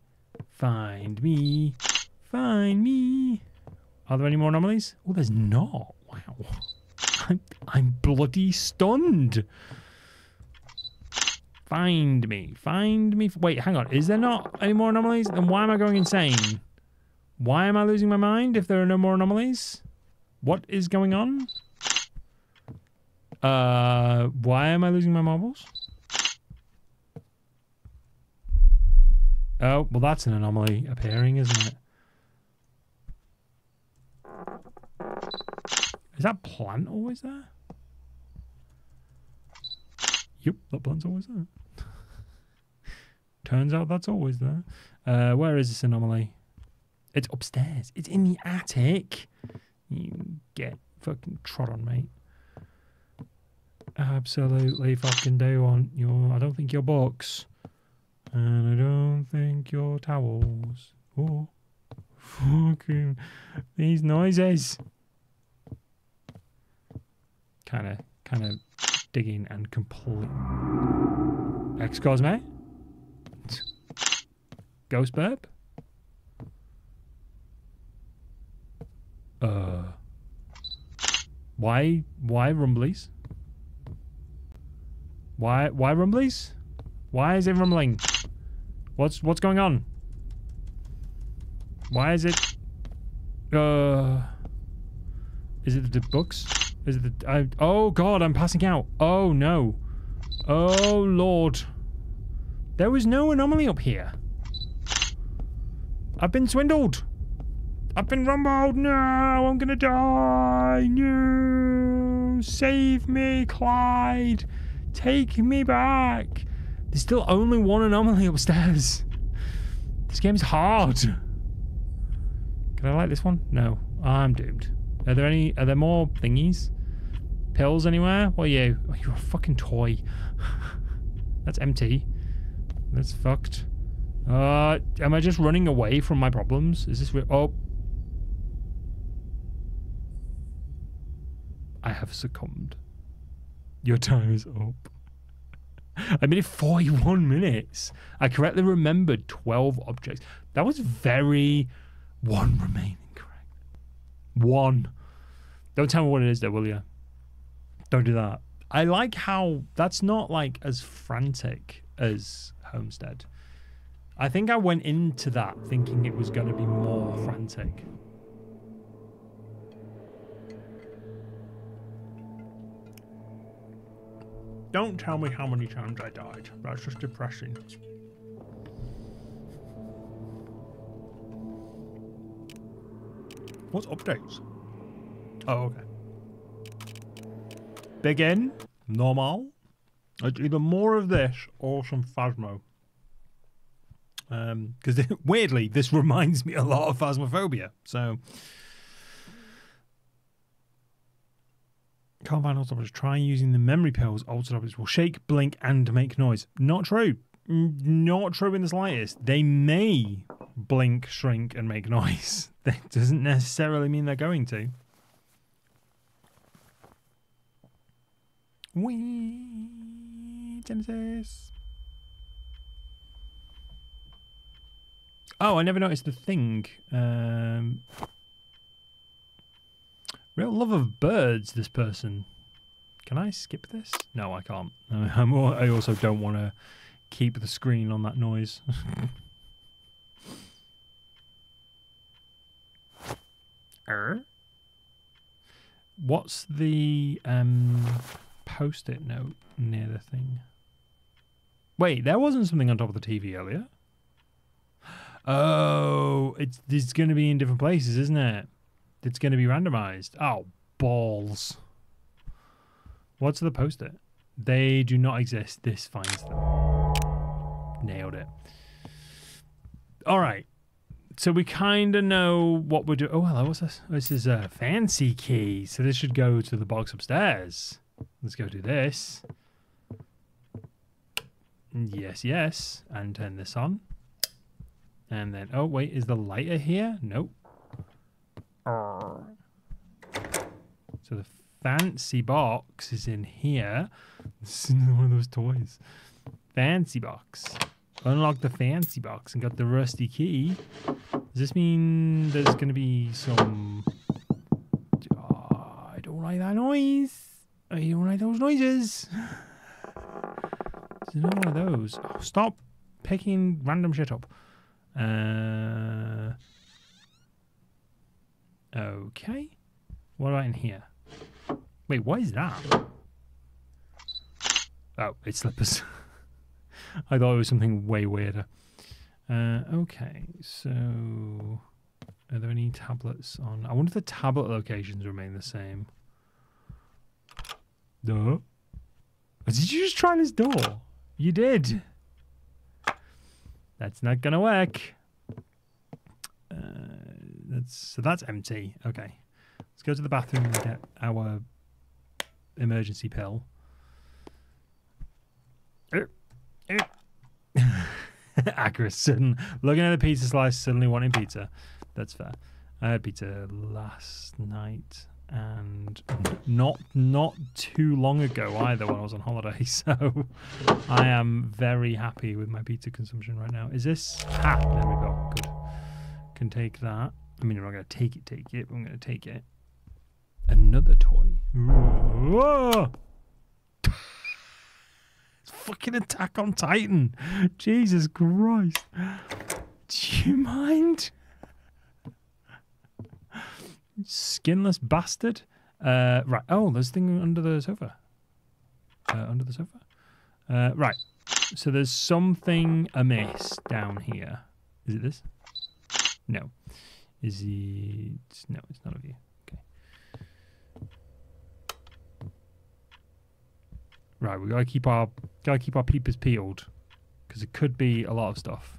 Find me. Find me. Are there any more anomalies? Oh, there's not. Wow. I'm, I'm bloody stunned. Find me. Find me. Wait, hang on. Is there not any more anomalies? Then why am I going insane? Why am I losing my mind if there are no more anomalies? What is going on? Uh, why am I losing my marbles? Oh, well, that's an anomaly appearing, isn't it? Is that plant always there? Yep, that plant's always there. Turns out that's always there. Uh, where is this anomaly? It's upstairs. It's in the attic. You get fucking trod on, mate. Absolutely fucking do want your... I don't think your books. And I don't think your towels. Oh, fucking these noises. Kind of, kind of digging and complete. Excuse me. Ghost burp. Uh. Why? Why rumblies? Why? Why rumblies? Why is it rumbling? What's what's going on? Why is it? Uh. Is it the books? Is it the? I, oh God! I'm passing out. Oh no! Oh Lord! There was no anomaly up here. I've been swindled. I've been rumbled. No, I'm gonna die. No, save me, Clyde. Take me back. There's still only one anomaly upstairs. This game's hard. Can I like this one? No, I'm doomed. Are there any? Are there more thingies? Pills anywhere? What are you? Oh, you're a fucking toy. That's empty. That's fucked. Uh, am I just running away from my problems? Is this? Oh. I have succumbed. Your time is up. I made it 41 minutes. I correctly remembered 12 objects. That was very... One remaining correct. One. Don't tell me what it is though, will you? Don't do that. I like how that's not like as frantic as Homestead. I think I went into that thinking it was going to be more frantic. Don't tell me how many times I died. That's just depressing. What's updates? Oh, okay. Begin. Normal. It's either more of this or some Phasmo. Um, because weirdly, this reminds me a lot of Phasmophobia. So, can't find altered objects. Try using the memory pills. Altered objects will shake, blink, and make noise. Not true. Not true in the slightest. They may blink, shrink, and make noise. That doesn't necessarily mean they're going to. Wee Genesis. Oh, I never noticed the thing. Um, real love of birds, this person. Can I skip this? No, I can't. I'm, I also don't want to keep the screen on that noise. er? What's the um, post-it note near the thing? Wait, there wasn't something on top of the TV earlier. Oh, it's it's going to be in different places, isn't it? It's going to be randomized. Oh, balls. What's the post-it? They do not exist. This finds them. Nailed it. All right. So we kind of know what we're doing. Oh, hello. What's this? This is a fancy key. So this should go to the box upstairs. Let's go do this. Yes, yes. And turn this on. And then, oh, wait, is the lighter here? Nope. So the fancy box is in here. This is one of those toys. Fancy box. Unlock the fancy box and got the rusty key. Does this mean there's going to be some... Oh, I don't like that noise. I don't like those noises. It's not one of those. Oh, stop picking random shit up. Uh, okay. What about in here? Wait, what is that? Oh, it's slippers. I thought it was something way weirder. Uh, okay, so are there any tablets on? I wonder if the tablet locations remain the same. Duh. Did you just try this door? You did. That's not gonna work. Uh, that's so that's empty. Okay, let's go to the bathroom and get our emergency pill. Sudden, looking at the pizza slice, suddenly wanting pizza. That's fair. I had pizza last night and not not too long ago either when I was on holiday. So I am very happy with my pizza consumption right now. Is this ah, there we go. Good. Can take that. I mean I'm not gonna take it, take it, but I'm gonna take it. Another toy. Whoa! It's fucking Attack on Titan. Jesus Christ. Do you mind? Skinless bastard. Uh, right. Oh, there's a thing under the sofa. Uh, under the sofa. Uh, right. So there's something amiss down here. Is it this? No. Is it? No, it's none of you. Okay. Right. We gotta keep our gotta keep our peepers peeled because it could be a lot of stuff.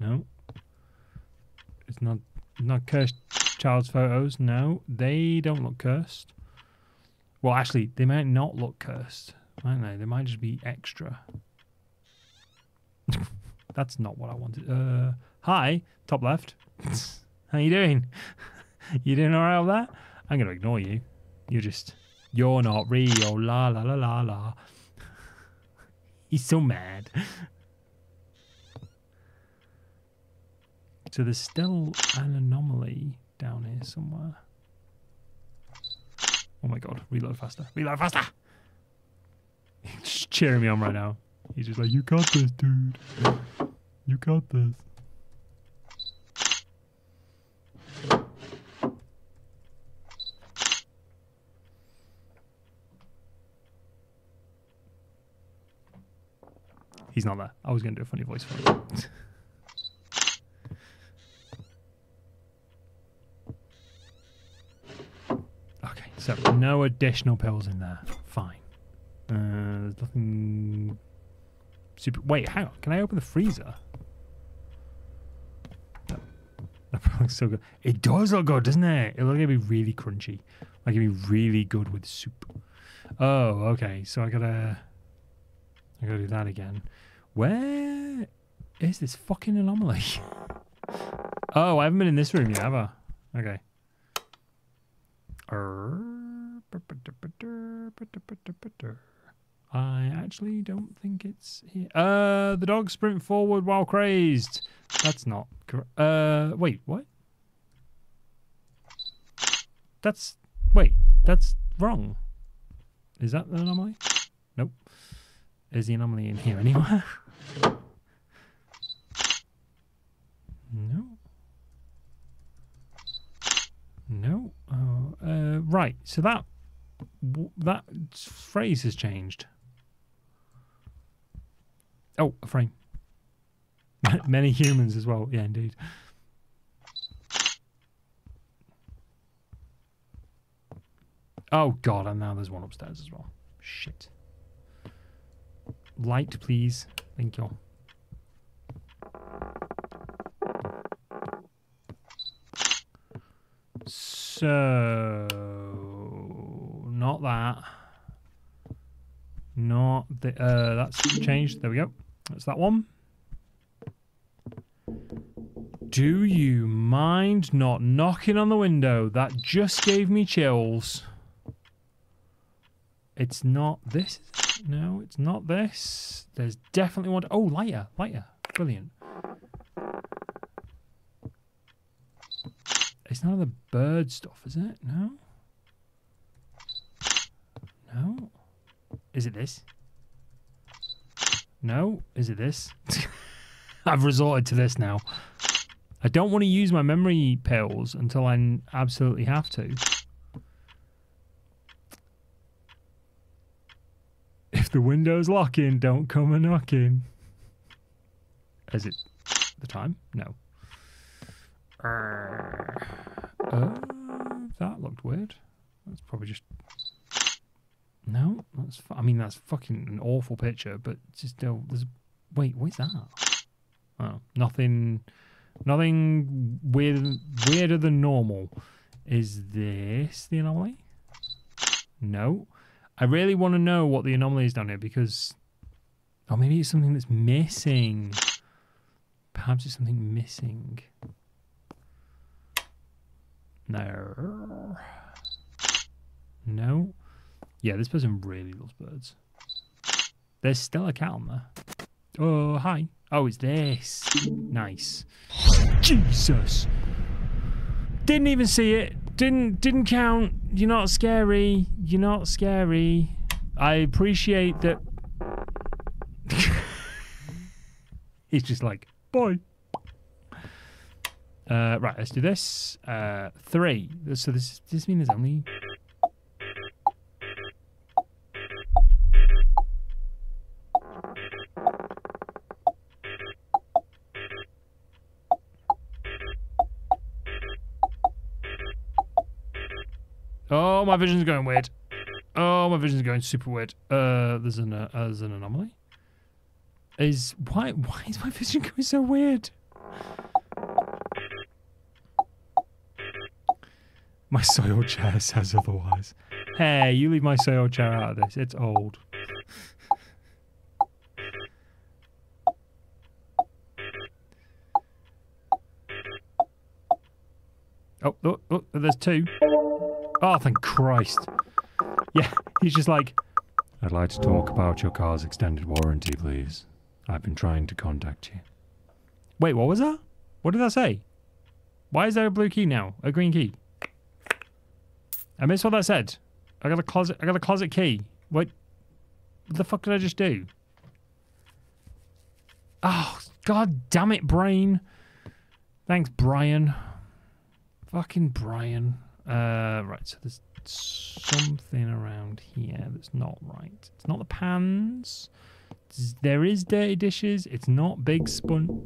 No. It's not not cursed child's photos. No, they don't look cursed. Well, actually, they might not look cursed, might they? They might just be extra. That's not what I wanted. Uh, hi, top left. How you doing? you doing all right with that? I'm gonna ignore you. You're just, you're not real. La la la la la. He's so mad. So there's still an anomaly down here somewhere. Oh my god, reload faster. Reload faster! He's cheering me on right now. He's just like, you got this, dude. You got this. He's not there. I was going to do a funny voice for him. okay, so no additional pills in there. Fine. Uh, there's nothing super. Wait, how? Can I open the freezer? That, probably looks so good. It does look good, doesn't it? It looks like it'd be really crunchy. Like it'd be really good with soup. Oh, okay. So I gotta. I gotta do that again. Where is this fucking anomaly? Oh, I haven't been in this room yet, have I? Okay. I actually don't think it's here. Uh, the dog sprint forward while crazed. That's not correct. Uh, wait, what? That's wait, that's wrong. Is that the anomaly? Nope. Is the anomaly in here anywhere? no. No. Oh, uh, right. So that that phrase has changed. Oh, a frame. Many humans as well. Yeah, indeed. Oh god, and now there's one upstairs as well. Shit. Light, please. Thank you. So, not that. Not the. Uh, that's changed. There we go. That's that one. Do you mind not knocking on the window? That just gave me chills. It's not this. No, it's not this. There's definitely one. Oh, lighter, lighter. Brilliant. It's none of the bird stuff, is it? No. No. Is it this? No. Is it this? I've resorted to this now. I don't want to use my memory pills until I absolutely have to. If the window's locking, don't come a knocking. Is it the time? No. Uh, that looked weird. That's probably just. No, that's. I mean, that's fucking an awful picture, but just still. There's. Wait, what's that? Oh, nothing. Nothing weird, weirder than normal. Is this the anomaly? No. I really want to know what the anomaly is down here because Oh, maybe it's something that's missing. Perhaps it's something missing. No. No. Yeah, this person really loves birds. There's still a cat on there. Oh, hi. Oh, it's this. Nice. Jesus. Didn't even see it. Didn't didn't count. You're not scary. You're not scary. I appreciate that. He's just like, boy. Uh, right, let's do this. Uh, three. So this does this mean there's only my vision's going weird. Oh, my vision's going super weird. Uh, there's an uh, there's an anomaly. Is why why is my vision going so weird? My soil chair says otherwise. Hey, you leave my soil chair out of this. It's old. Oh, oh, oh, there's two. Oh, thank Christ. Yeah, he's just like, I'd like to talk about your car's extended warranty, please. I've been trying to contact you. Wait, what was that? What did that say? Why is there a blue key now? A green key? I missed what that said. I got a closet. I got a closet key. What? What the fuck did I just do? Oh, god damn it, brain. Thanks, Brian. Fucking Brian. Uh, right, so there's something around here that's not right. It's not the pans. There is dirty dishes. It's not big spun.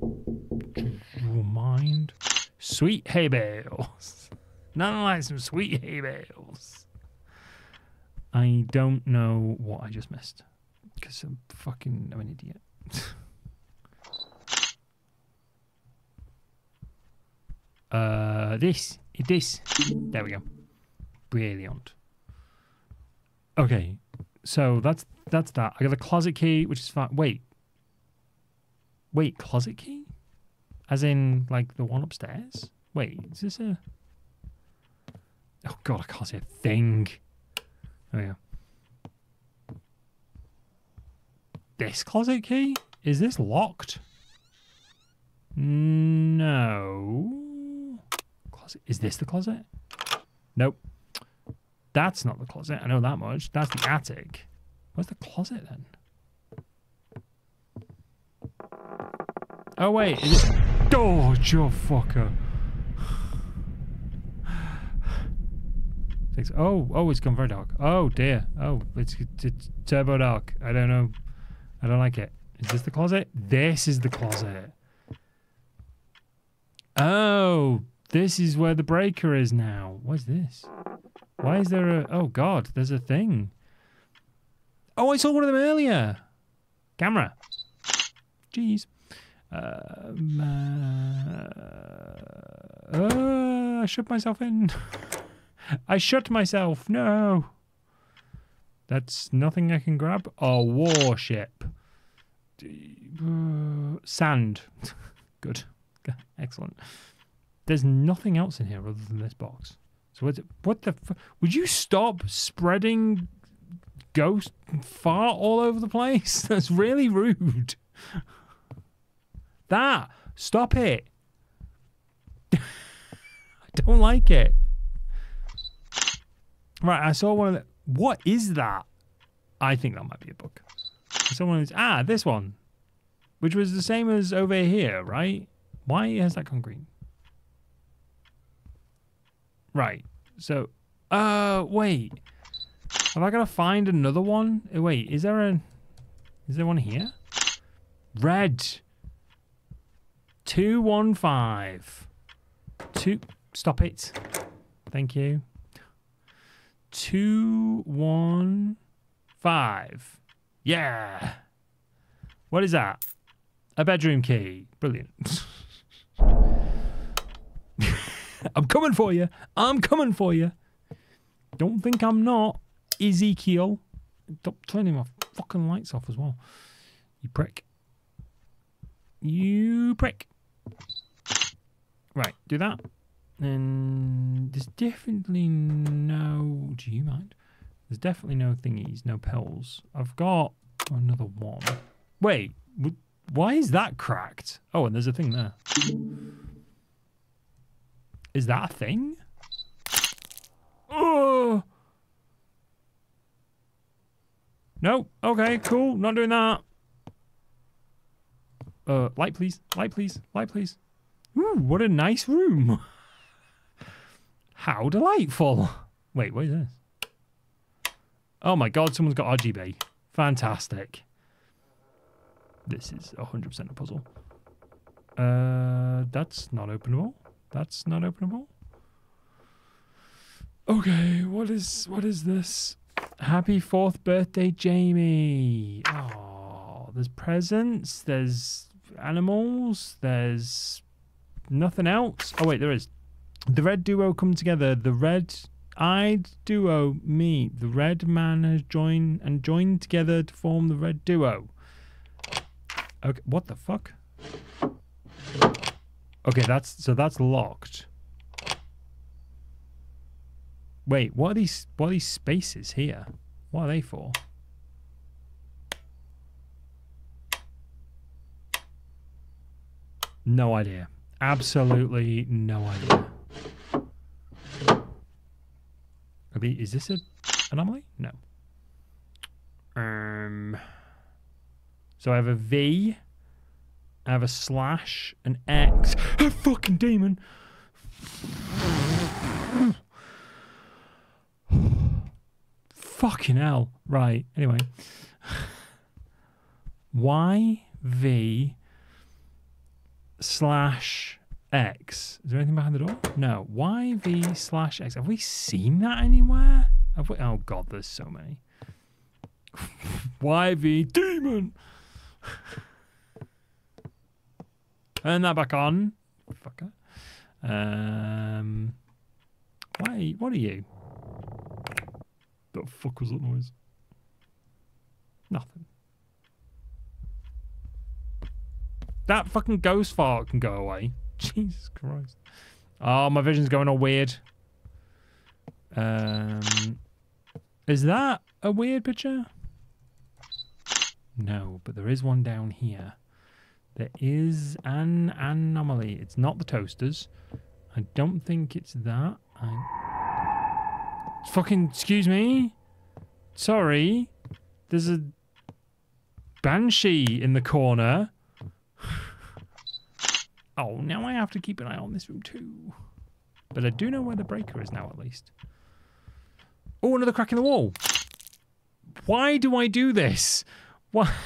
Mind. Sweet hay bales. Nothing like some sweet hay bales. I don't know what I just missed. Because I'm fucking I'm an idiot. uh, this. This. There we go. Brilliant. Okay, so that's that's that. I got a closet key, which is fine. Wait. Wait, closet key? As in, like, the one upstairs? Wait, is this a... Oh, God, I can't see a thing. There we go. This closet key? Is this locked? No. Closet. Is this the closet? Nope. That's not the closet. I know that much. That's the attic. Where's the closet then? Oh wait, is it? Oh, fucker. Oh, oh, it's gone very dark. Oh dear. Oh, it's, it's turbo dark. I don't know. I don't like it. Is this the closet? This is the closet. Oh, this is where the breaker is now. What's this? Why is there a... Oh, God, there's a thing. Oh, I saw one of them earlier. Camera. Jeez. Um, uh, uh, I shut myself in. I shut myself. No. That's nothing I can grab. A warship. Sand. Good. Excellent. There's nothing else in here other than this box. So what? What the? Would you stop spreading ghost fart all over the place? That's really rude. That stop it. I don't like it. Right, I saw one of the. What is that? I think that might be a book. Someone is ah this one, which was the same as over here, right? Why has that gone green? Right. So, uh, wait. Have I got to find another one? Uh, wait, is there a... Is there one here? Red. 215. Two... Stop it. Thank you. 215. Yeah. What is that? A bedroom key. Brilliant. I'm coming for you. I'm coming for you. Don't think I'm not. Ezekiel. Stop turning my fucking lights off as well. You prick. You prick. Right, do that. And there's definitely no. Do you mind? There's definitely no thingies, no pills. I've got another one. Wait, why is that cracked? Oh, and there's a thing there. Is that a thing? Oh! No. Okay, cool. Not doing that. Uh, light, please. Light, please. Light, please. Ooh, what a nice room. How delightful. Wait, what is this? Oh my god, someone's got RGB. Fantastic. This is 100% a puzzle. Uh, that's not openable. That's not openable. Okay, what is what is this? Happy fourth birthday, Jamie. Oh, there's presents, there's animals, there's nothing else. Oh wait, there is. The red duo come together. The red eyed duo meet. The red man has joined and joined together to form the red duo. Okay, what the fuck? Okay, that's so that's locked. Wait, what are these what are these spaces here? What are they for? No idea. Absolutely no idea. Is this an anomaly? No. Um. So I have a V. I have a slash, an X. A fucking demon. fucking hell. Right. Anyway. Y V slash X. Is there anything behind the door? No. Y V slash X. Have we seen that anywhere? Have we? Oh god, there's so many. Y V demon. Turn that back on, fucker. Um, why? What are you? The fuck was that noise? Nothing. That fucking ghost fart can go away. Jesus Christ. Oh, my vision's going all weird. Um, is that a weird picture? No, but there is one down here. There is an anomaly. It's not the toasters. I don't think it's that. I... Fucking, excuse me? Sorry. There's a banshee in the corner. oh, now I have to keep an eye on this room too. But I do know where the breaker is now, at least. Oh, another crack in the wall. Why do I do this? Why?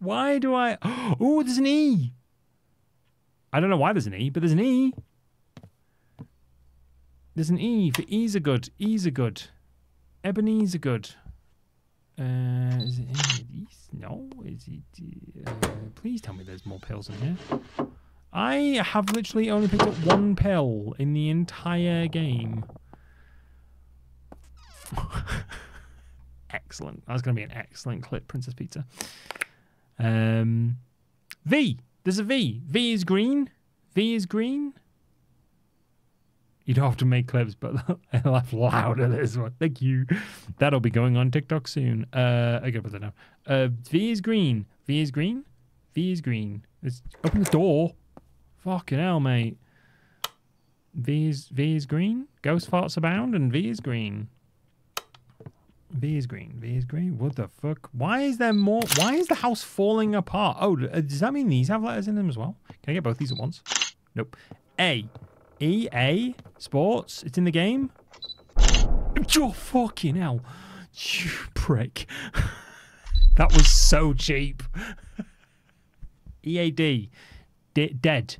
Why do I? Oh, there's an E. I don't know why there's an E, but there's an E. There's an E for E's are good. E's are good. Ebony's are good. Uh, is it these? No. Is it? Uh, please tell me there's more pills in here. I have literally only picked up one pill in the entire game. excellent. That's going to be an excellent clip, Princess Pizza. Um, V. There's a V. V is green. V is green. You don't have to make clips, but I laugh loud at this one. Thank you. That'll be going on TikTok soon. Uh, I gotta put that down. Uh, V is green. V is green. V is green. Let's open the door. Fucking hell, mate. V is V is green. Ghost farts abound, and V is green. V is green. V is green. What the fuck? Why is there more? Why is the house falling apart? Oh, does that mean these have letters in them as well? Can I get both these at once? Nope. A. E. A. Sports. It's in the game. Oh, fucking hell. You prick. that was so cheap. EAD. D- dead.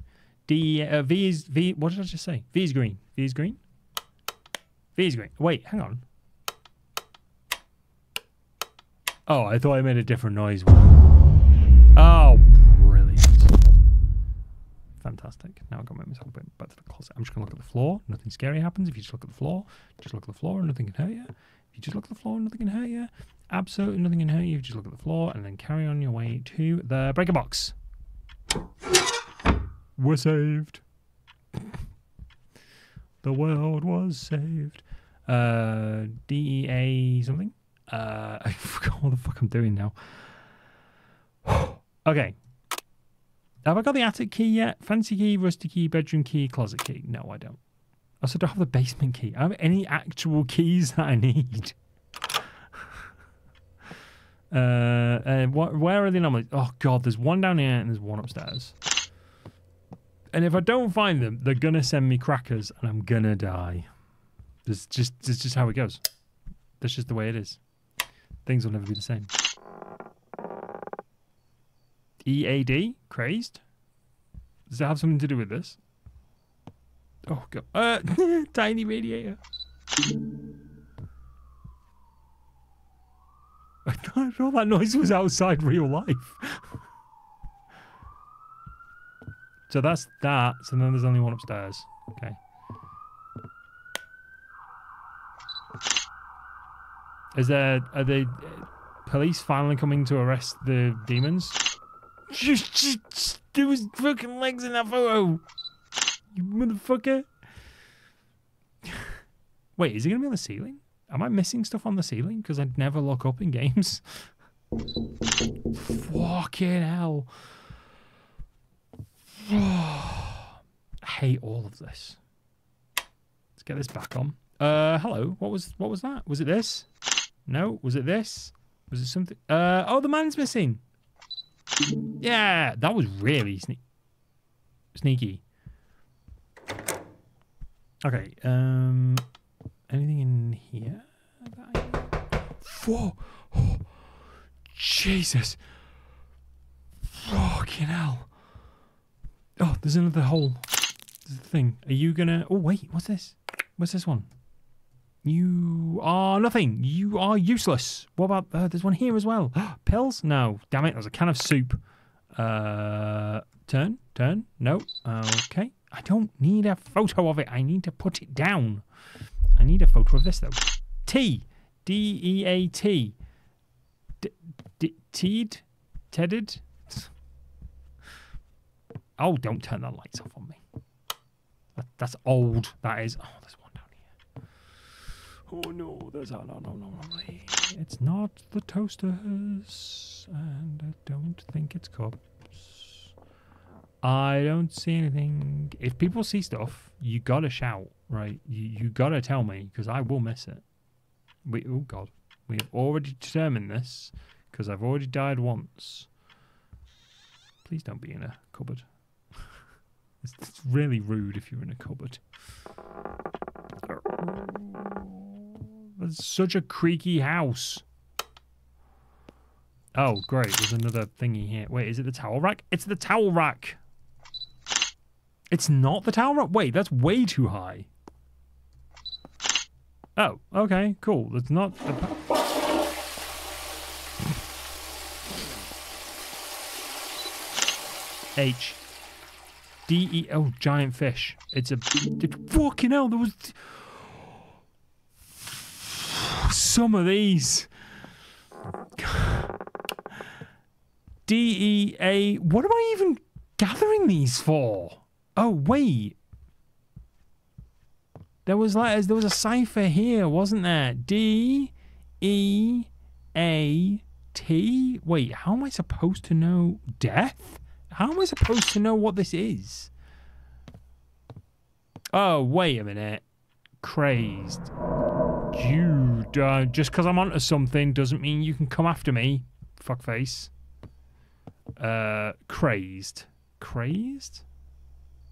D. Uh, v is. V. What did I just say? V is green. V is green? V is green. Wait, hang on. Oh, I thought I made a different noise. Oh, brilliant. Fantastic. Now I've got to make myself back to the closet. I'm just going to look at the floor. Nothing scary happens if you just look at the floor. Just look at the floor and nothing can hurt you. If you just look at the floor, nothing can hurt you. Absolutely nothing can hurt you if you just look at the floor and then carry on your way to the breaker box. We're saved. the world was saved. Uh, DEA something? Uh, I forgot what the fuck I'm doing now. okay. Have I got the attic key yet? Fancy key, rusty key, bedroom key, closet key? No, I don't. I also don't have the basement key. I have any actual keys that I need. uh, uh wh- where are the normally? Oh god, there's one down here and there's one upstairs. And if I don't find them, they're gonna send me crackers and I'm gonna die. This just is just how it goes. That's just the way it is. Things will never be the same. EAD? Crazed? Does that have something to do with this? Oh god. Uh tiny radiator. I thought, all that noise was outside real life. so that's that. So then there's only one upstairs. Okay. Is there are the police finally coming to arrest the demons? There was fucking legs in that photo. You motherfucker. Wait, is he gonna be on the ceiling? Am I missing stuff on the ceiling? Because I'd never look up in games. Fucking hell. I hate all of this. Let's get this back on. Uh, hello. What was what was that? Was it this? No. Was it this? Was it something? Uh, oh, the man's missing. Yeah, that was really sne sneaky. Okay. Um, anything in here? Whoa! Oh, Jesus! Fucking hell! Oh, there's another hole. There's a thing. Are you gonna? Oh wait, what's this? What's this one? You are nothing. You are useless. What about uh, there's one here as well? Pills? No. Damn it. There's a can of soup. Uh, turn, turn. No. Okay. I don't need a photo of it. I need to put it down. I need a photo of this though. T. D E A T. Teed? Tedded? Oh, don't turn the lights off on me. That, that's old. That is. Oh, there's one. Oh no, there's a no, no, no, no. It's not the toasters, and I don't think it's cups. I don't see anything. If people see stuff, you gotta shout, right? You you gotta tell me because I will miss it. We oh god, we have already determined this because I've already died once. Please don't be in a cupboard. it's, it's really rude if you're in a cupboard. It's such a creaky house. Oh, great. There's another thingy here. Wait, is it the towel rack? It's the towel rack. It's not the towel rack? Wait, that's way too high. Oh, okay, cool. That's not... H. D E oh giant fish. It's a fucking hell. There was some of these. D E A. What am I even gathering these for? Oh wait. There was letters. There was a cipher here, wasn't there? D E A T. Wait, how am I supposed to know death? How am I supposed to know what this is? Oh, wait a minute. Crazed. You, uh, just because I'm onto something doesn't mean you can come after me. Fuckface. Uh, crazed. Crazed?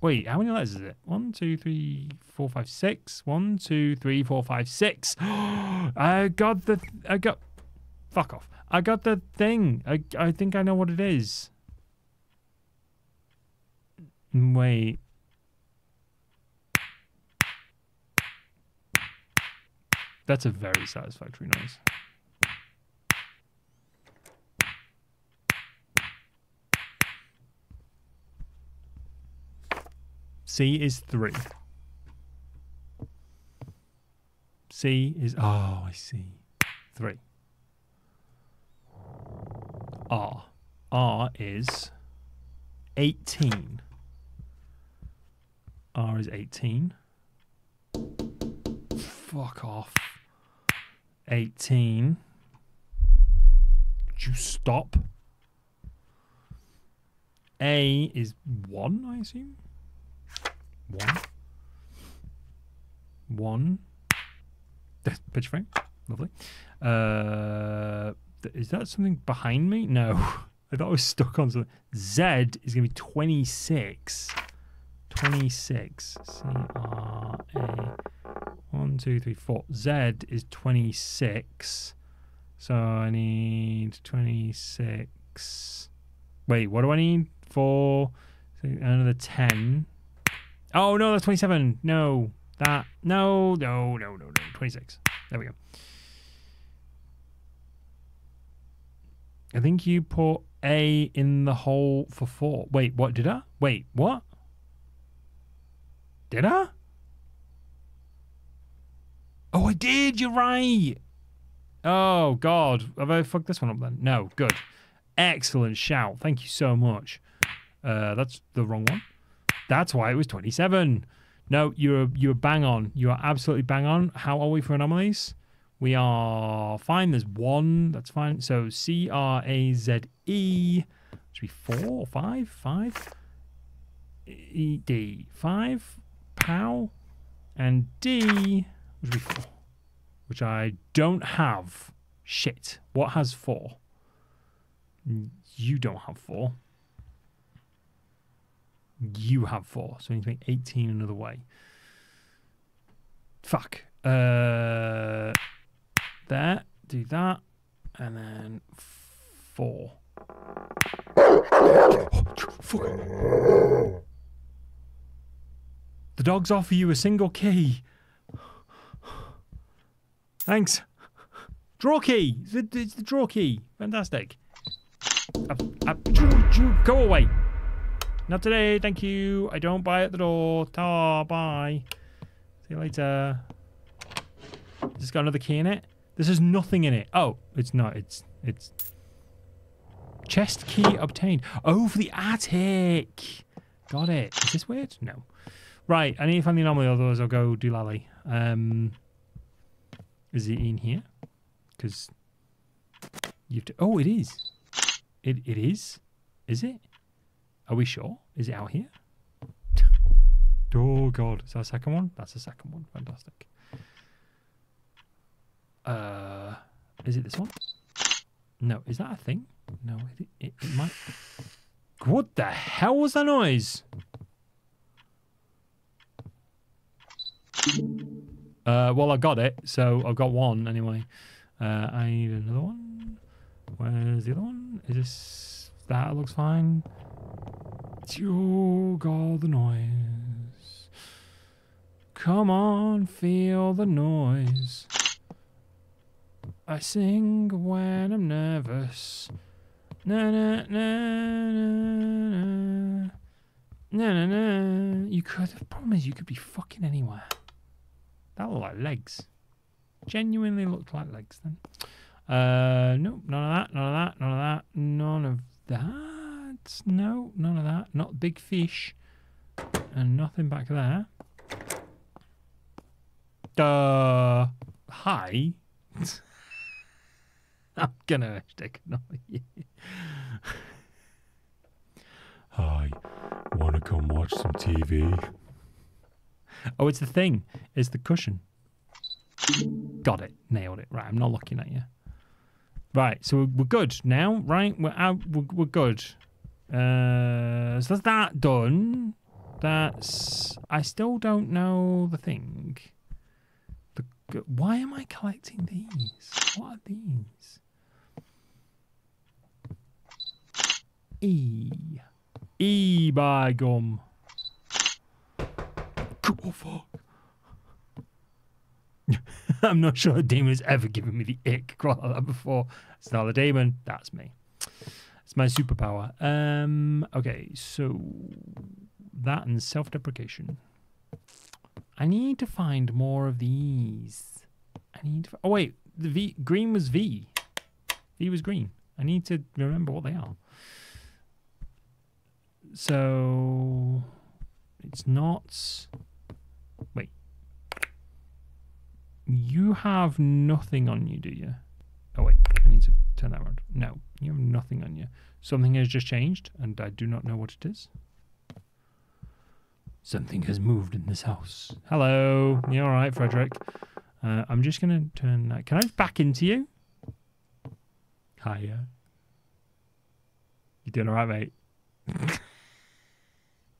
Wait, how many letters is it? One, two, three, four, five, six. One, two, three, four, five, six. I got the. I got. Fuck off. I got the thing. I I think I know what it is. Wait. That's a very satisfactory noise. C is three. C is oh, I see. Three. R. R is 18. R is 18. Fuck off. 18. Could you stop? A is 1, I assume? 1. 1. Pitch frame. Lovely. Uh, is that something behind me? No. I thought I was stuck on something. Z is going to be 26. 26. C R A. 1, 2, 3, 4. Z is 26. So I need 26. Wait, what do I need? For another 10. Oh, no, that's 27. No. That. No, no, no, no, no. 26. There we go. I think you put A in the hole for 4. Wait, what did I? Wait, what? Did I? Oh, I did. You're right. Oh, God. Have I fucked this one up then? No. Good. Excellent shout. Thank you so much. Uh, that's the wrong one. That's why it was 27. No, you're you're bang on. You are absolutely bang on. How are we for anomalies? We are fine. There's one. That's fine. So C R A Z E. Should be four or five? Five. E D. Five. Pow. And D. Which be four. Which I don't have. Shit. What has four? You don't have four. You have four. So we need to make 18 another way. Fuck. Uh, there. Do that. And then four. The dogs offer you a single key. Thanks. Draw key. It's the, draw key. Fantastic. Go away. Not today, thank you. I don't buy at the door. Ta, bye. See you later. This got another key in it? This has nothing in it. Oh, it's not. It's it's chest key obtained. Oh, for the attic. Got it. Is this weird? No. Right, I need to find the anomaly, otherwise I'll go do lally. Um, is it in here? Because you have to. Oh, it is. It it is. Is it? Are we sure? Is it out here? oh god, is that a second one? That's the second one. Fantastic. Uh, is it this one? No, is that a thing? No, it, it, it might. What the hell was that noise? Uh, well, I got it, so I've got one anyway. Uh, I need another one. Where's the other one? Is this that looks fine? You got the noise. Come on, feel the noise. I sing when I'm nervous. Na na na na na na na. You could. The problem is, you could be fucking anywhere. That looked like legs. Genuinely looked like legs then. Uh, no, none of that, none of that, none of that, none of that. No, none of that. Not big fish. And nothing back there. Duh. hi. I'm gonna stick annoy you. Hi, wanna come watch some TV? Oh, it's the thing. It's the cushion. Got it. Nailed it. Right, I'm not looking at you. Right, so we're good now, right? We're out. We're, we're good. Uh, so that's that done. That's. I still don't know the thing. The, why am I collecting these? What are these? E. E by gum. Oh, fuck. I'm not sure a demon has ever given me the ick quite like that before. It's not a demon, that's me. It's my superpower. Um. Okay. So that and self-deprecation. I need to find more of these. I need. To, oh wait, the V green was V. V was green. I need to remember what they are. So it's not. Wait. You have nothing on you, do you? Oh wait, I need to turn that around. No, you have nothing on you. Something has just changed, and I do not know what it is. Something has moved in this house. Hello, you all right, Frederick? Uh, I'm just gonna turn that. Can I back into you? Hiya. You doing all right, mate?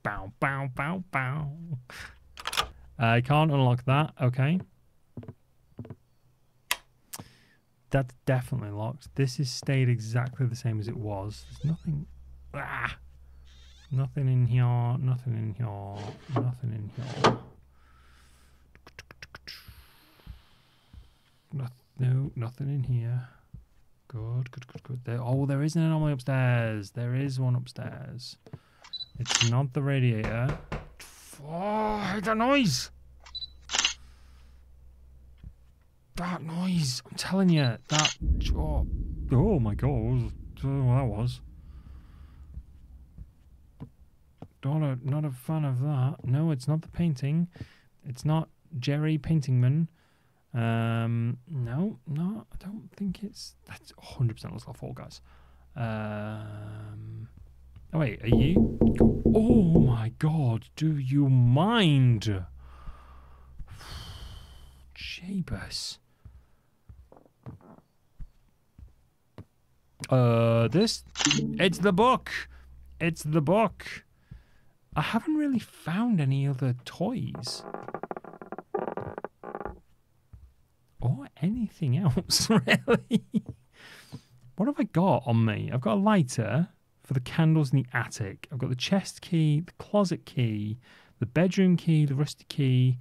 bow, bow, bow, bow. I can't unlock that. Okay. That's definitely locked. This is stayed exactly the same as it was. There's nothing. Ah, nothing in here. Nothing in here. Nothing in here. No, no nothing in here. Good, good, good, good. There, oh, there is an anomaly upstairs. There is one upstairs. It's not the radiator. Oh, I hate that noise. That noise. I'm telling you. That. Oh, oh my god. Oh, that was. Not a, not a fan of that. No, it's not the painting. It's not Jerry Paintingman. Um, no, no, I don't think it's. That's 100% looks like Fall Guys. Um, oh, wait, are you? Oh my god, do you mind? Jeebus. Uh, this. It's the book. It's the book. I haven't really found any other toys. Or anything else, really. what have I got on me? I've got a lighter for the candles in the attic. I've got the chest key, the closet key, the bedroom key, the rusty key.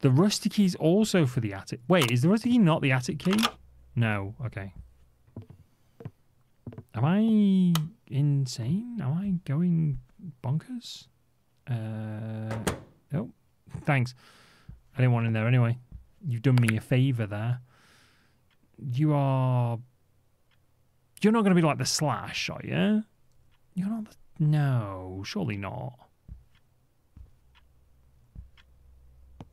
The rusty key is also for the attic. Wait, is the rusty key not the attic key? No. Okay. Am I insane? Am I going bonkers? Uh, oh, thanks. I didn't want in there anyway. You've done me a favour there. You are. You're not going to be like the Slash, are you? You're not. The... No, surely not.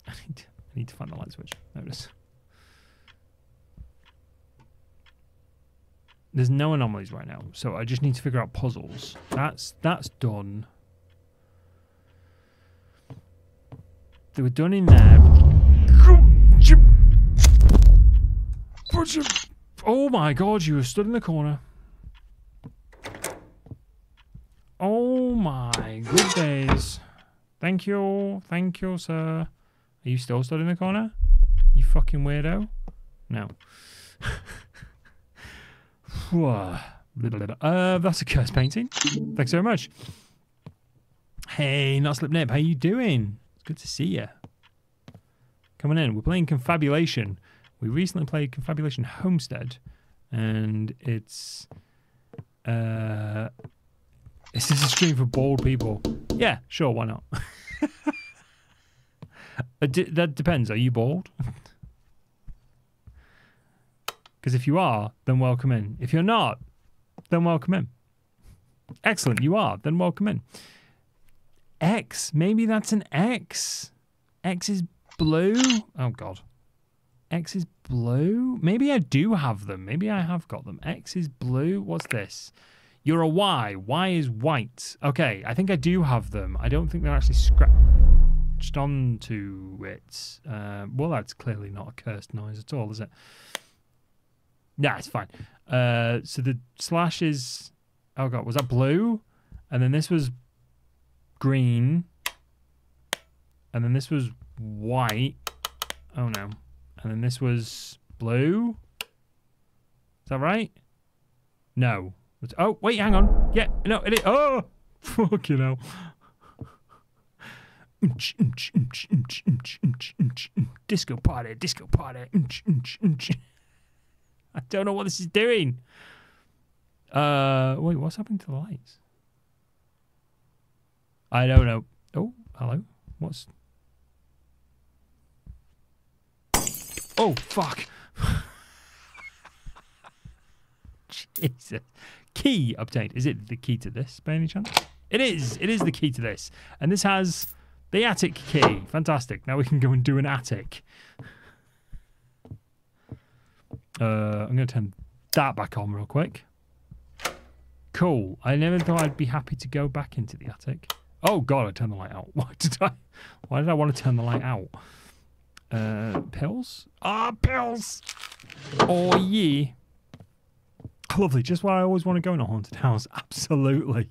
I need, to, I need to find the light switch. Is. There's no anomalies right now, so I just need to figure out puzzles. That's that's done. They were done in there. Oh my god, you were stood in the corner. Oh my good days. Thank you. Thank you, sir. Are you still stood in the corner? You fucking weirdo? No. uh, that's a curse painting. Thanks very much. Hey, not slip nip. How you doing? It's good to see you. Coming in. We're playing Confabulation. We recently played Confabulation Homestead, and it's uh, is this a stream for bald people? Yeah, sure, why not? uh, that depends. Are you bald? Because if you are, then welcome in. If you're not, then welcome in. Excellent, you are, then welcome in. X, maybe that's an X. X is blue. Oh, God. X is blue? Maybe I do have them. Maybe I have got them. X is blue. What's this? You're a Y. Y is white. Okay, I think I do have them. I don't think they're actually scratched onto it. Uh, well, that's clearly not a cursed noise at all, is it? Yeah, it's fine. Uh, so the slash is... Oh, God. Was that blue? And then this was green. And then this was white. Oh, no. And then this was blue. Is that right? No. Oh, wait, hang on. Yeah, no, it is. Oh, fuck you know. Disco party, disco party. I don't know what this is doing. Uh, wait, what's happening to the lights? I don't know. Oh, hello. What's? Oh, fuck. Jesus. Key obtained. Is it the key to this by any chance? It is. It is the key to this. And this has the attic key. Fantastic. Now we can go and do an attic. Uh, I'm going to turn that back on real quick. Cool. I never thought I'd be happy to go back into the attic. Oh god, I turned the light out. Why did I? Why did I want to turn the light out? Uh, pills? Ah, pills! Oh yeah. Lovely. Just what I always want to go in a haunted house. Absolutely.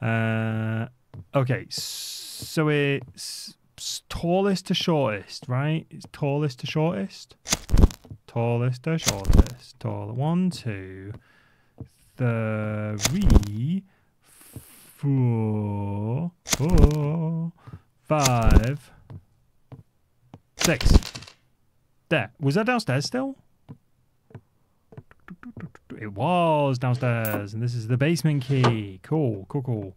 Uh, okay. So it's tallest to shortest, right? It's tallest to shortest. Tallest to shortest. Taller. One, two, three, four, four, five, six. There. Was that downstairs still? It was downstairs, and this is the basement key. Cool, cool, cool.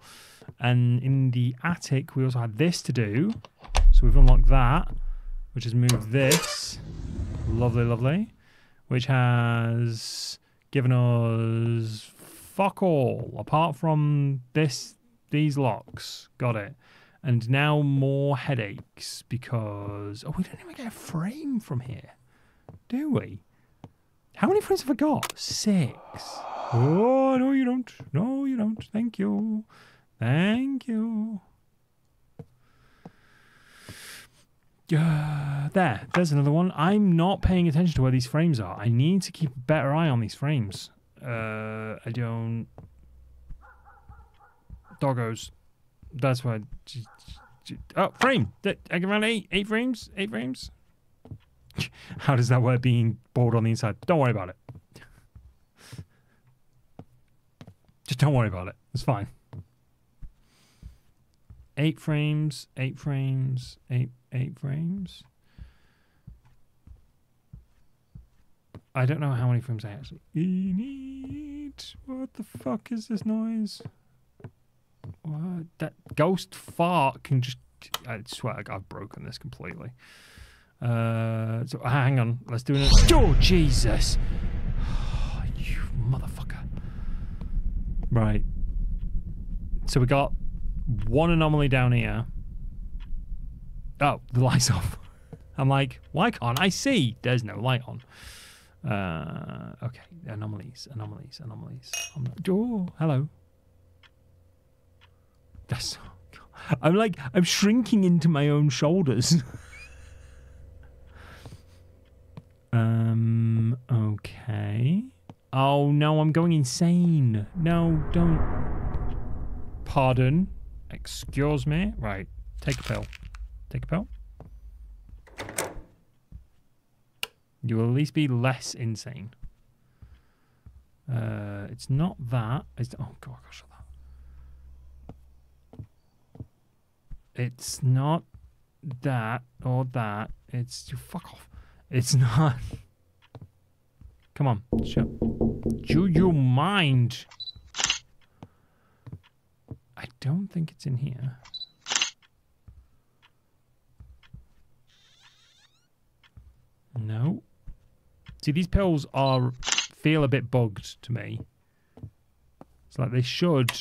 And in the attic, we also had this to do. So we've unlocked that, which has moved this. Lovely, lovely. Which has given us fuck all apart from this these locks. Got it. And now more headaches because oh we don't even get a frame from here. Do we? How many frames have I got? Six. Oh no you don't. No you don't. Thank you. Thank you. Uh, there, there's another one. I'm not paying attention to where these frames are. I need to keep a better eye on these frames. Uh, I don't. Doggos. That's why. Oh, frame. I can run eight, eight frames. Eight frames. How does that work? Being bored on the inside. Don't worry about it. Just don't worry about it. It's fine. Eight frames. Eight frames. Eight eight frames. I don't know how many frames I actually need. What the fuck is this noise? What? That ghost fart can just. I swear I've broken this completely. Uh, so hang on, let's do it. Oh Jesus! you motherfucker! Right. So we got one anomaly down here. Oh, the light's off. I'm like, why can't I see? There's no light on. Uh, okay, anomalies, anomalies, anomalies. I'm like, Oh, hello. That's. I'm like, I'm shrinking into my own shoulders. um. Okay. Oh no, I'm going insane. No, don't. Pardon. Excuse me. Right. Take a pill. Take a pill. You will at least be less insane. Uh, it's not that. It's, oh, God, gosh, that. It's not that or that. It's you fuck off. It's not. Come on, shut. Do you mind? I don't think it's in here. No. See, these pills are feel a bit bugged to me. It's like they should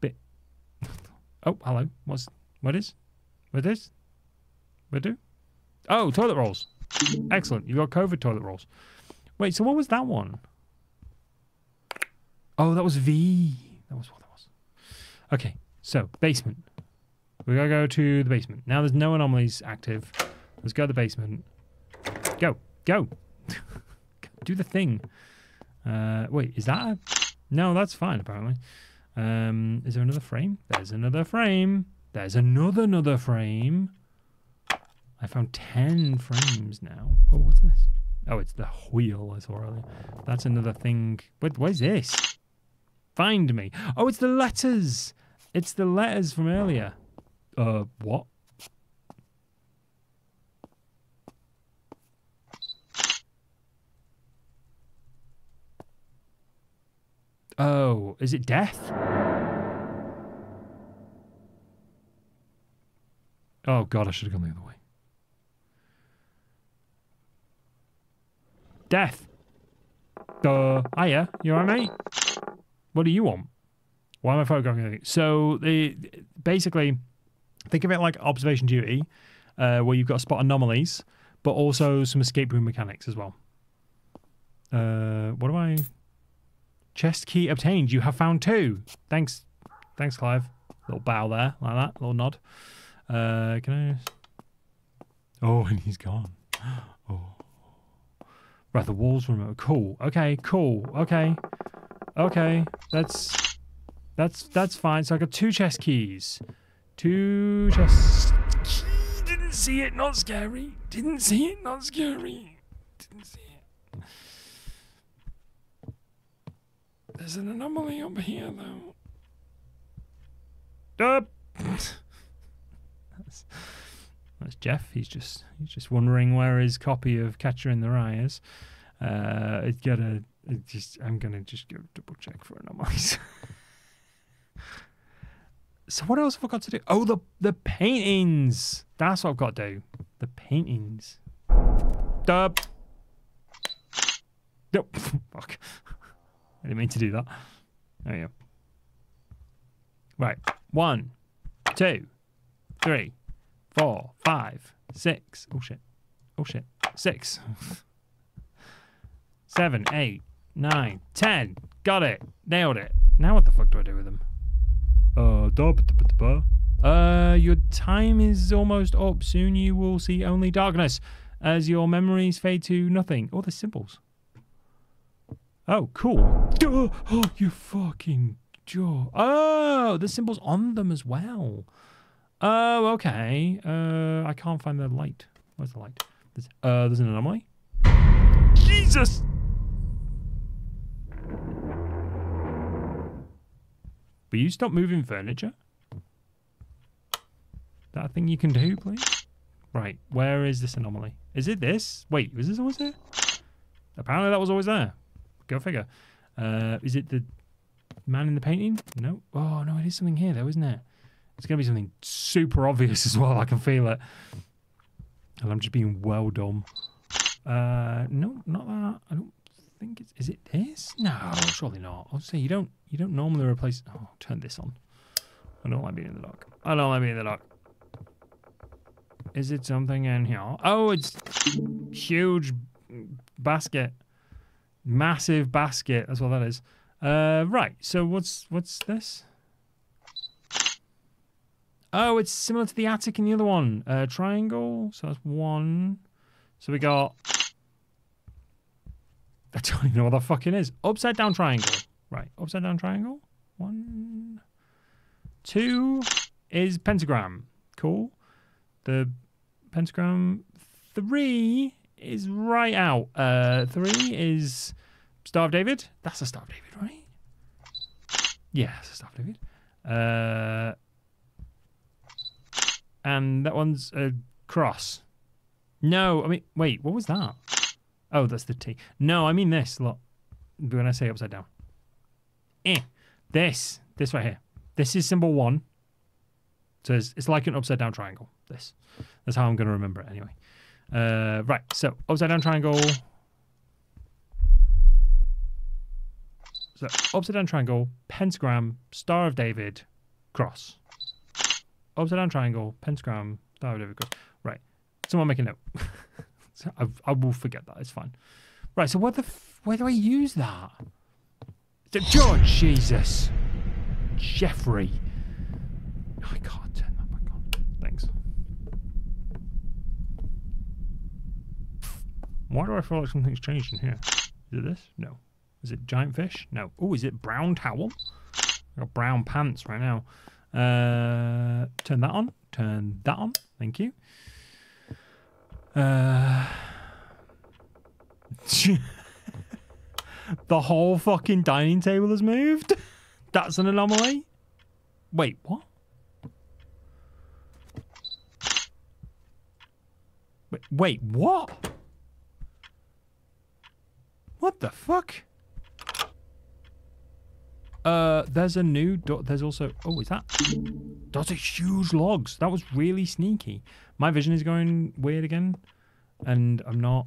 bit. Oh, hello. What's what is? What is? What do? Oh, toilet rolls. Excellent. You got COVID toilet rolls. Wait, so what was that one? Oh, that was V. That was what that was. Okay, so basement. We gotta go to the basement. Now there's no anomalies active. Let's go to the basement. Go, go. do the thing. Uh, wait, is that a... No, that's fine, apparently. Um, is there another frame? There's another frame. There's another, another frame. I found 10 frames now. Oh, what's this? Oh, it's the wheel I saw earlier. That's another thing. What, what is this? Find me. Oh, it's the letters. It's the letters from earlier. Uh, what? Oh, is it death? Oh god, I should have gone the other way. Death. Uh, hiya, you alright, mate? What do you want? Why am I photographing anything? So, the basically, think of it like observation duty, uh, where you've got to spot anomalies, but also some escape room mechanics as well. Uh, what do I? Chest key obtained. You have found two. Thanks, thanks, Clive. Little bow there, like that. Little nod. Uh, can I? Oh, and he's gone. Oh. Right, the walls remote. Cool. Okay, cool. Okay. Okay. That's that's that's fine. So I got two chest keys. Two chest. Didn't see it, not scary. Didn't see it, not scary. Didn't see it. There's an anomaly up here though. Dub. that's, that's Jeff. He's just he's just wondering where his copy of Catcher in the Rye is. Uh. It just I'm gonna just go double check for anomalies. so what else have I got to do? Oh, the the paintings. That's what I've got to do. The paintings. Dub. Nope. Fuck. I didn't mean to do that. There you go. Right. One, two, three, four, five, six. Oh shit. Oh shit. Six. Seven, eight, nine, ten. Got it. Nailed it. Now what the fuck do I do with them? Uh, da, ba, da, ba, da, uh, your time is almost up. Soon you will see only darkness as your memories fade to nothing. Oh, the symbols. Oh, cool. Oh, you fucking jaw. Oh, the symbols on them as well. Oh, okay. Uh, I can't find the light. Where's the light? There's, uh, there's an anomaly. Jesus. Will you stop moving furniture? That a thing you can do, please? Right, where is this anomaly? Is it this? Wait, was this always there? Apparently that was always there. Go figure. Uh, is it the man in the painting? No. Oh, no, it is something here, though, isn't it? It's going to be something super obvious as well. I can feel it. And I'm just being well dumb. Uh, no, not that. I don't think it's. Is it this? No, surely not. I'll say you don't. You don't normally replace. Oh, turn this on. I don't like being in the dark. I don't like being in the dark. Is it something in here? Oh, it's huge basket, massive basket. That's what that is. Uh, right. So what's what's this? Oh, it's similar to the attic in the other one. Uh, triangle. So that's one. So we got. I don't even know what that fucking is. Upside down triangle. Right. Upside down triangle. One. Two is pentagram. Cool. The pentagram. Three is right out. Uh, three is Star of David. That's a Star of David, right? Yeah, that's a Star of David. Uh, and that one's a cross. No, I mean, wait, what was that? Oh, that's the T. No, I mean this. Look, when I say upside down. Eh, this, this right here. This is symbol one. So it's, it's like an upside down triangle. This. That's how I'm going to remember it anyway. Uh, right, so upside down triangle. So upside down triangle, pentagram, Star of David, cross. Upside down triangle, pentagram, Star of David, cross. Right. Someone make a note. I, I will forget that. It's fine. Right. So what the? Where do I use that? George, Jesus, Jeffrey. I can't turn that back on. Thanks. Why do I feel like something's changed in here? Is it this? No. Is it giant fish? No. Oh, is it brown towel? I got brown pants right now. Uh, turn that on. Turn that on. Thank you. Uh, the whole fucking dining table has moved. That's an anomaly. Wait, what? Wait, wait, what? What the fuck? Uh, there's a new. There's also. Oh, is that? Those are huge logs. That was really sneaky. My vision is going weird again, and I'm not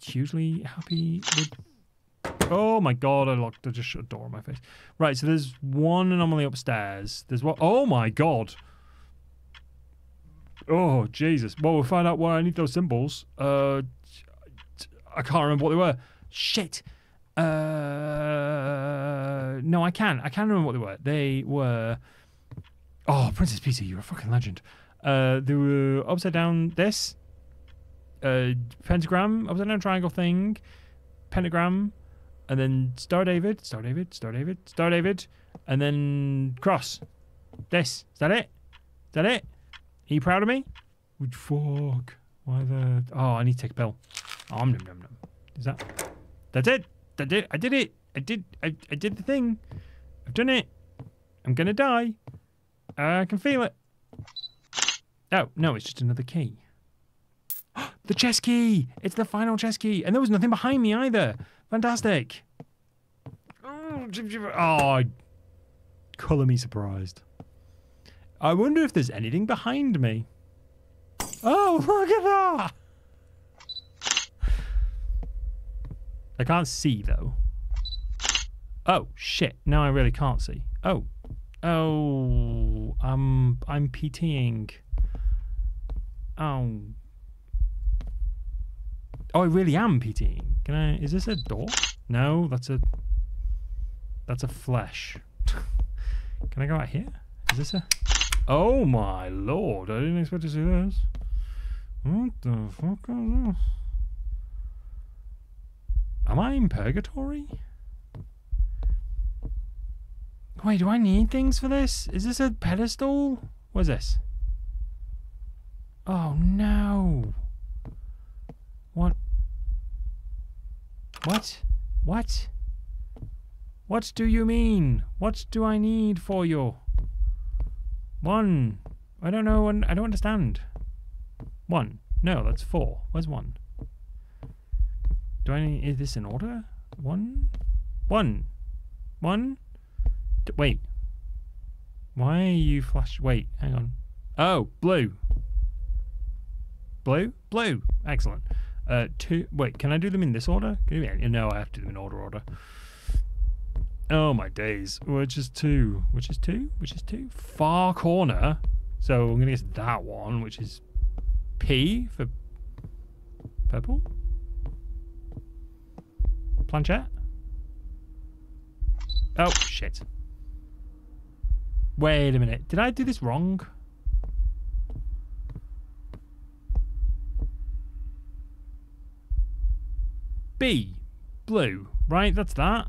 hugely happy with. Oh my god! I locked. I just shut a door on my face. Right. So there's one anomaly upstairs. There's what? Oh my god. Oh Jesus! Well, we'll find out why I need those symbols. Uh, I can't remember what they were. Shit. Uh, no, I can. I can remember what they were. They were. Oh, Princess Peter, you're a fucking legend. Uh, they were upside down. This. Uh, pentagram, upside down triangle thing, pentagram, and then Star David, Star David, Star David, Star David, and then cross. This. Is that it? Is that it? Are you proud of me? Would fuck. Why the? Oh, I need to take a pill. Om nom nom nom. Is that? That's it. I did. I did it. I did. I, I did the thing. I've done it. I'm gonna die. I can feel it. Oh no, it's just another key. the chess key. It's the final chess key, and there was nothing behind me either. Fantastic. Oh, oh colour me surprised. I wonder if there's anything behind me. Oh, look at that! I can't see though. Oh shit! Now I really can't see. Oh, oh, I'm I'm PTing. Oh, oh, I really am PTing. Can I? Is this a door? No, that's a. That's a flesh. Can I go out here? Is this a? Oh my lord! I didn't expect to see this. What the fuck is this? Am I in purgatory? Wait, do I need things for this? Is this a pedestal? What is this? Oh no. What? What? What? What do you mean? What do I need for you? One. I don't know. I don't understand. One. No, that's four. Where's one? Do I need, is this in order? One? One. One? D wait. Why are you flash? Wait, hang on. Oh, blue. Blue? Blue. Excellent. Uh, two. Wait, can I do them in this order? No, I have to do them in order order. Oh my days. Which is two? Which is two? Which is two? Far corner. So I'm gonna guess that one, which is P for purple planchette? Oh, shit. Wait a minute. Did I do this wrong? B. Blue. Right, that's that.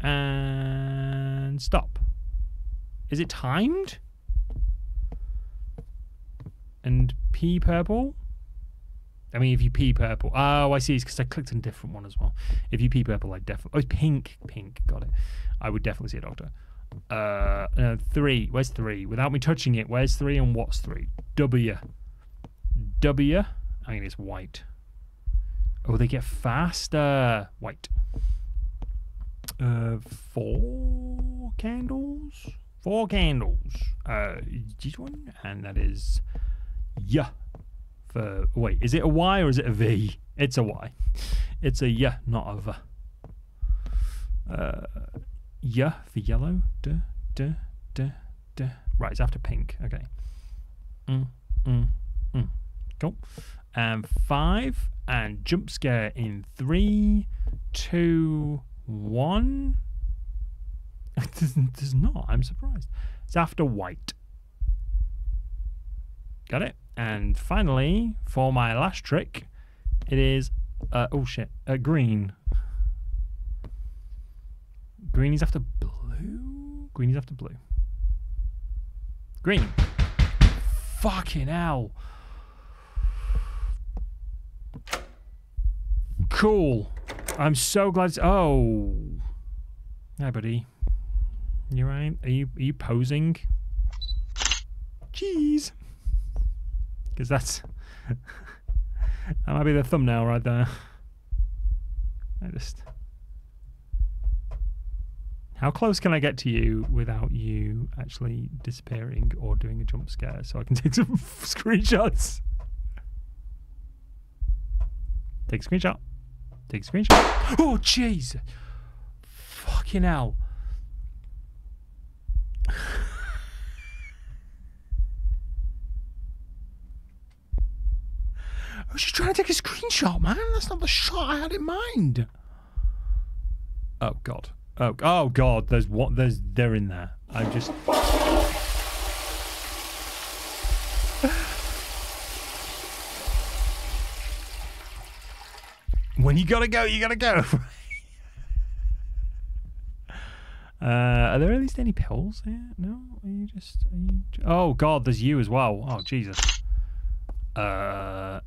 And stop. Is it timed? And P purple? I mean, if you pee purple. Oh, I see. It's because I clicked on a different one as well. If you pee purple, I definitely. Oh, it's pink. Pink. Got it. I would definitely see a doctor. Uh, uh, three. Where's three? Without me touching it, where's three and what's three? W. W. I mean, it's white. Oh, they get faster. White. Uh, four candles. Four candles. Uh, this one, and that is yeah for wait, is it a Y or is it a V? It's a Y. It's a yeah, not a V. Uh, yeah for yellow. Duh, duh, duh, duh. Right, it's after pink. Okay. Mm, mm, mm. Cool. And five and jump scare in three, two, one. Does not. I'm surprised. It's after white. Got it? And finally, for my last trick, it is, uh, oh shit, uh, green. Green is after blue? Green is after blue. Green. Fucking hell. Cool. I'm so glad. Oh. Hi, buddy. You right? Are you are you posing? Jeez because that's that might be the thumbnail right there. I just How close can I get to you without you actually disappearing or doing a jump scare so I can take some screenshots? Take a screenshot. Take a screenshot. Oh, jeez. Fucking hell. I was just trying to take a screenshot, man. That's not the shot I had in mind. Oh god. Oh, oh god. There's what? There's they're in there. I just. when you gotta go, you gotta go. uh, are there at least any pills here? No. Are you just? Are you? Oh god. There's you as well. Oh Jesus. Uh.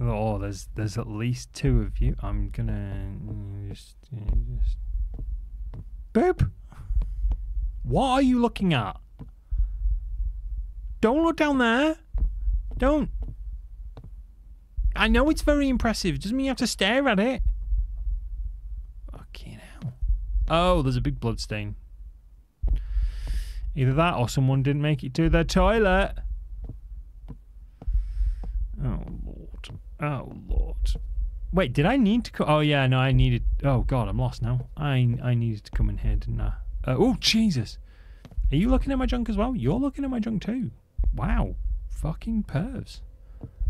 Oh, there's there's at least two of you. I'm gonna just just boop. What are you looking at? Don't look down there. Don't. I know it's very impressive. Doesn't mean you have to stare at it. Fucking hell. Oh, there's a big blood stain. Either that or someone didn't make it to the toilet. Oh. Oh lord. Wait, did I need to Oh yeah, no, I needed Oh god, I'm lost now. I I needed to come in here, didn't I? Uh, oh Jesus. Are you looking at my junk as well? You're looking at my junk too. Wow. Fucking pervs.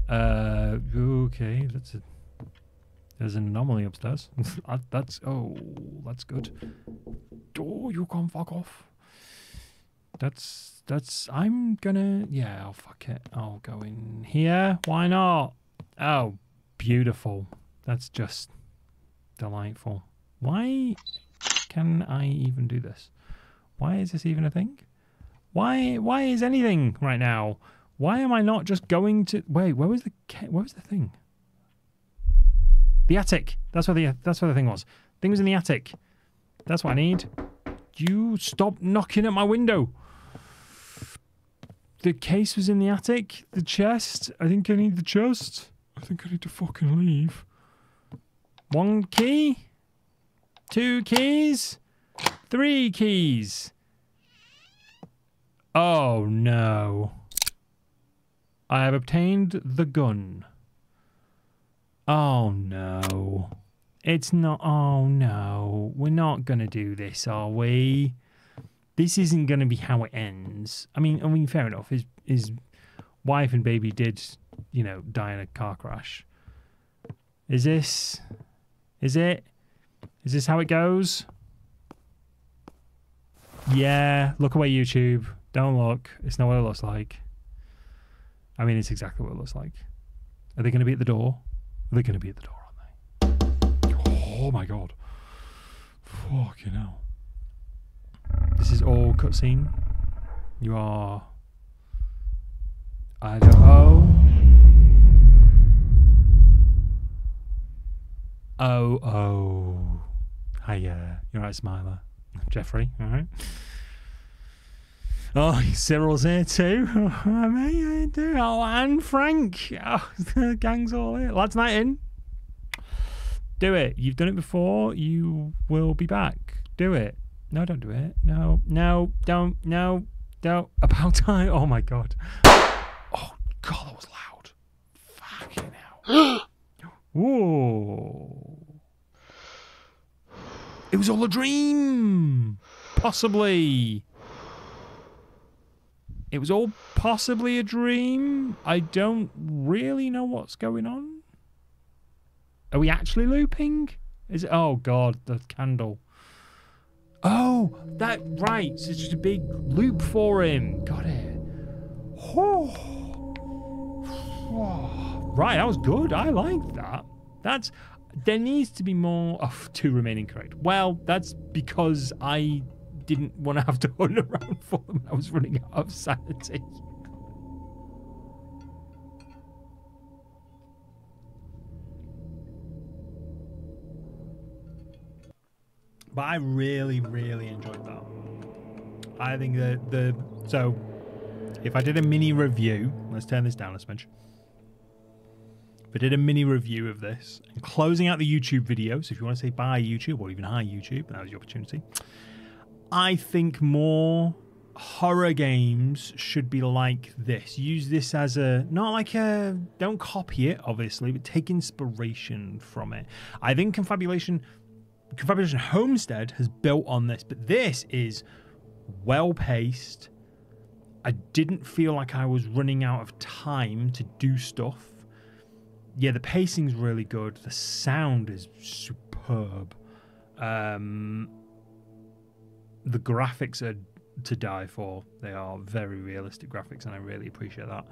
Uh okay, that's a there's an anomaly upstairs. That- that's oh that's good. Oh you can fuck off. That's that's I'm gonna yeah, I'll fuck it. I'll go in here. Why not? Oh, beautiful. That's just delightful. Why can I even do this? Why is this even a thing? Why why is anything right now? Why am I not just going to wait? Where was the where was the thing? The attic. That's where the that's where the thing was. Thing was in the attic. That's what I need. You stop knocking at my window. The case was in the attic. The chest. I think I need the chest. I think I need to fucking leave. One key. Two keys. Three keys. Oh no. I have obtained the gun. Oh no. It's not. Oh no. We're not going to do this, are we? This isn't going to be how it ends. I mean, I mean, fair enough. His his wife and baby did, you know, die in a car crash. Is this? Is it? Is this how it goes? Yeah. Look away, YouTube. Don't look. It's not what it looks like. I mean, it's exactly what it looks like. Are they going to be at the door? Are they going to be at the door, aren't they? Oh my god. Fucking hell. This is all cutscene. You are. I don't. Oh. Oh, oh. Hiya. You're right, Smiler. Jeffrey, alright. Oh, Cyril's here too. Oh, mate, how doing? Oh, and Frank. Oh, the gang's all here. Lads night in. Do it. You've done it before. You will be back. Do it. No, don't do it. No, no, don't. No, don't. About time. Oh my god. Oh god, that was loud. Fucking hell. Whoa. It was all a dream. Possibly. It was all possibly a dream. I don't really know what's going on. Are we actually looping? Is it? Oh god, the candle. Oh, that right. So it's just a big loop for him. Got it. Right, that was good. I like that. That's there needs to be more of two remaining correct. Well, that's because I didn't want to have to hunt around for them. I was running out of sanity. But I really, really enjoyed that. I think that the so if I did a mini review, let's turn this down a smidge. I did a mini review of this and closing out the YouTube video. So if you want to say bye YouTube or even hi YouTube, that was your opportunity. I think more horror games should be like this. Use this as a not like a don't copy it, obviously, but take inspiration from it. I think Confabulation Confabulation Homestead has built on this, but this is well paced. I didn't feel like I was running out of time to do stuff. Yeah, the pacing's really good. The sound is superb. Um, the graphics are to die for. They are very realistic graphics, and I really appreciate that.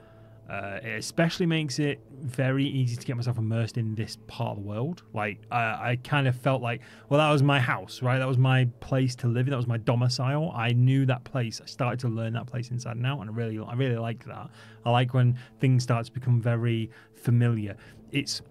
Uh, it especially makes it very easy to get myself immersed in this part of the world. Like I, I kind of felt like, well, that was my house, right? That was my place to live in. That was my domicile. I knew that place. I started to learn that place inside and out, and I really, I really like that. I like when things start to become very familiar. It's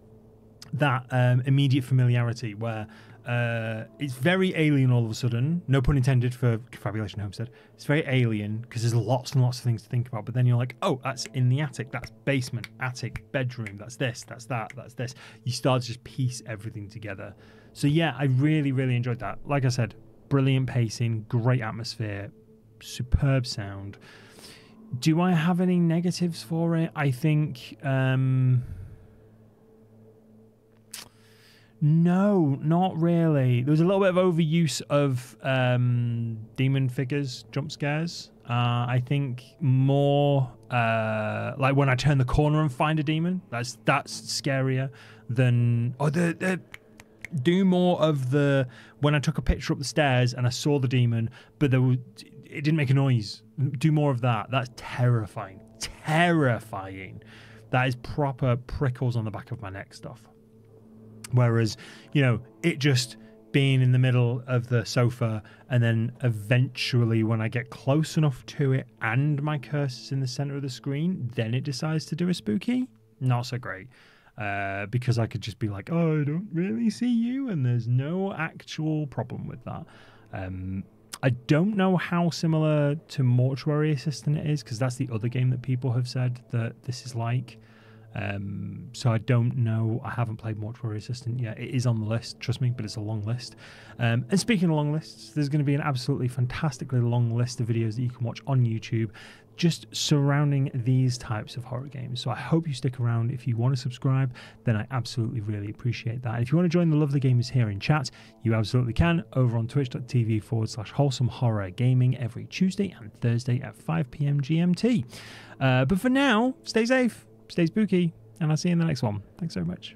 that um, immediate familiarity where uh, it's very alien all of a sudden. No pun intended for Confabulation Homestead. It's very alien because there's lots and lots of things to think about. But then you're like, oh, that's in the attic. That's basement, attic, bedroom. That's this. That's that. That's this. You start to just piece everything together. So yeah, I really, really enjoyed that. Like I said, brilliant pacing, great atmosphere, superb sound. Do I have any negatives for it? I think. Um, no, not really. There was a little bit of overuse of um, demon figures, jump scares. Uh, I think more uh, like when I turn the corner and find a demon. That's that's scarier than oh the, the do more of the when I took a picture up the stairs and I saw the demon, but there was it didn't make a noise. Do more of that. That's terrifying. Terrifying. That is proper prickles on the back of my neck stuff. Whereas, you know, it just being in the middle of the sofa and then eventually when I get close enough to it and my cursor's in the center of the screen, then it decides to do a spooky. Not so great. Uh, because I could just be like, oh, I don't really see you, and there's no actual problem with that. Um, I don't know how similar to Mortuary Assistant it is, because that's the other game that people have said that this is like. Um, so I don't know. I haven't played Mortuary Assistant yet. It is on the list, trust me, but it's a long list. Um, and speaking of long lists, there's going to be an absolutely fantastically long list of videos that you can watch on YouTube just surrounding these types of horror games. So I hope you stick around. If you want to subscribe, then I absolutely really appreciate that. if you want to join the lovely gamers here in chat, you absolutely can over on twitch.tv forward slash wholesome horror gaming every Tuesday and Thursday at 5 p.m. GMT. Uh, but for now, stay safe stay spooky, and I'll see you in the next one. Thanks so much.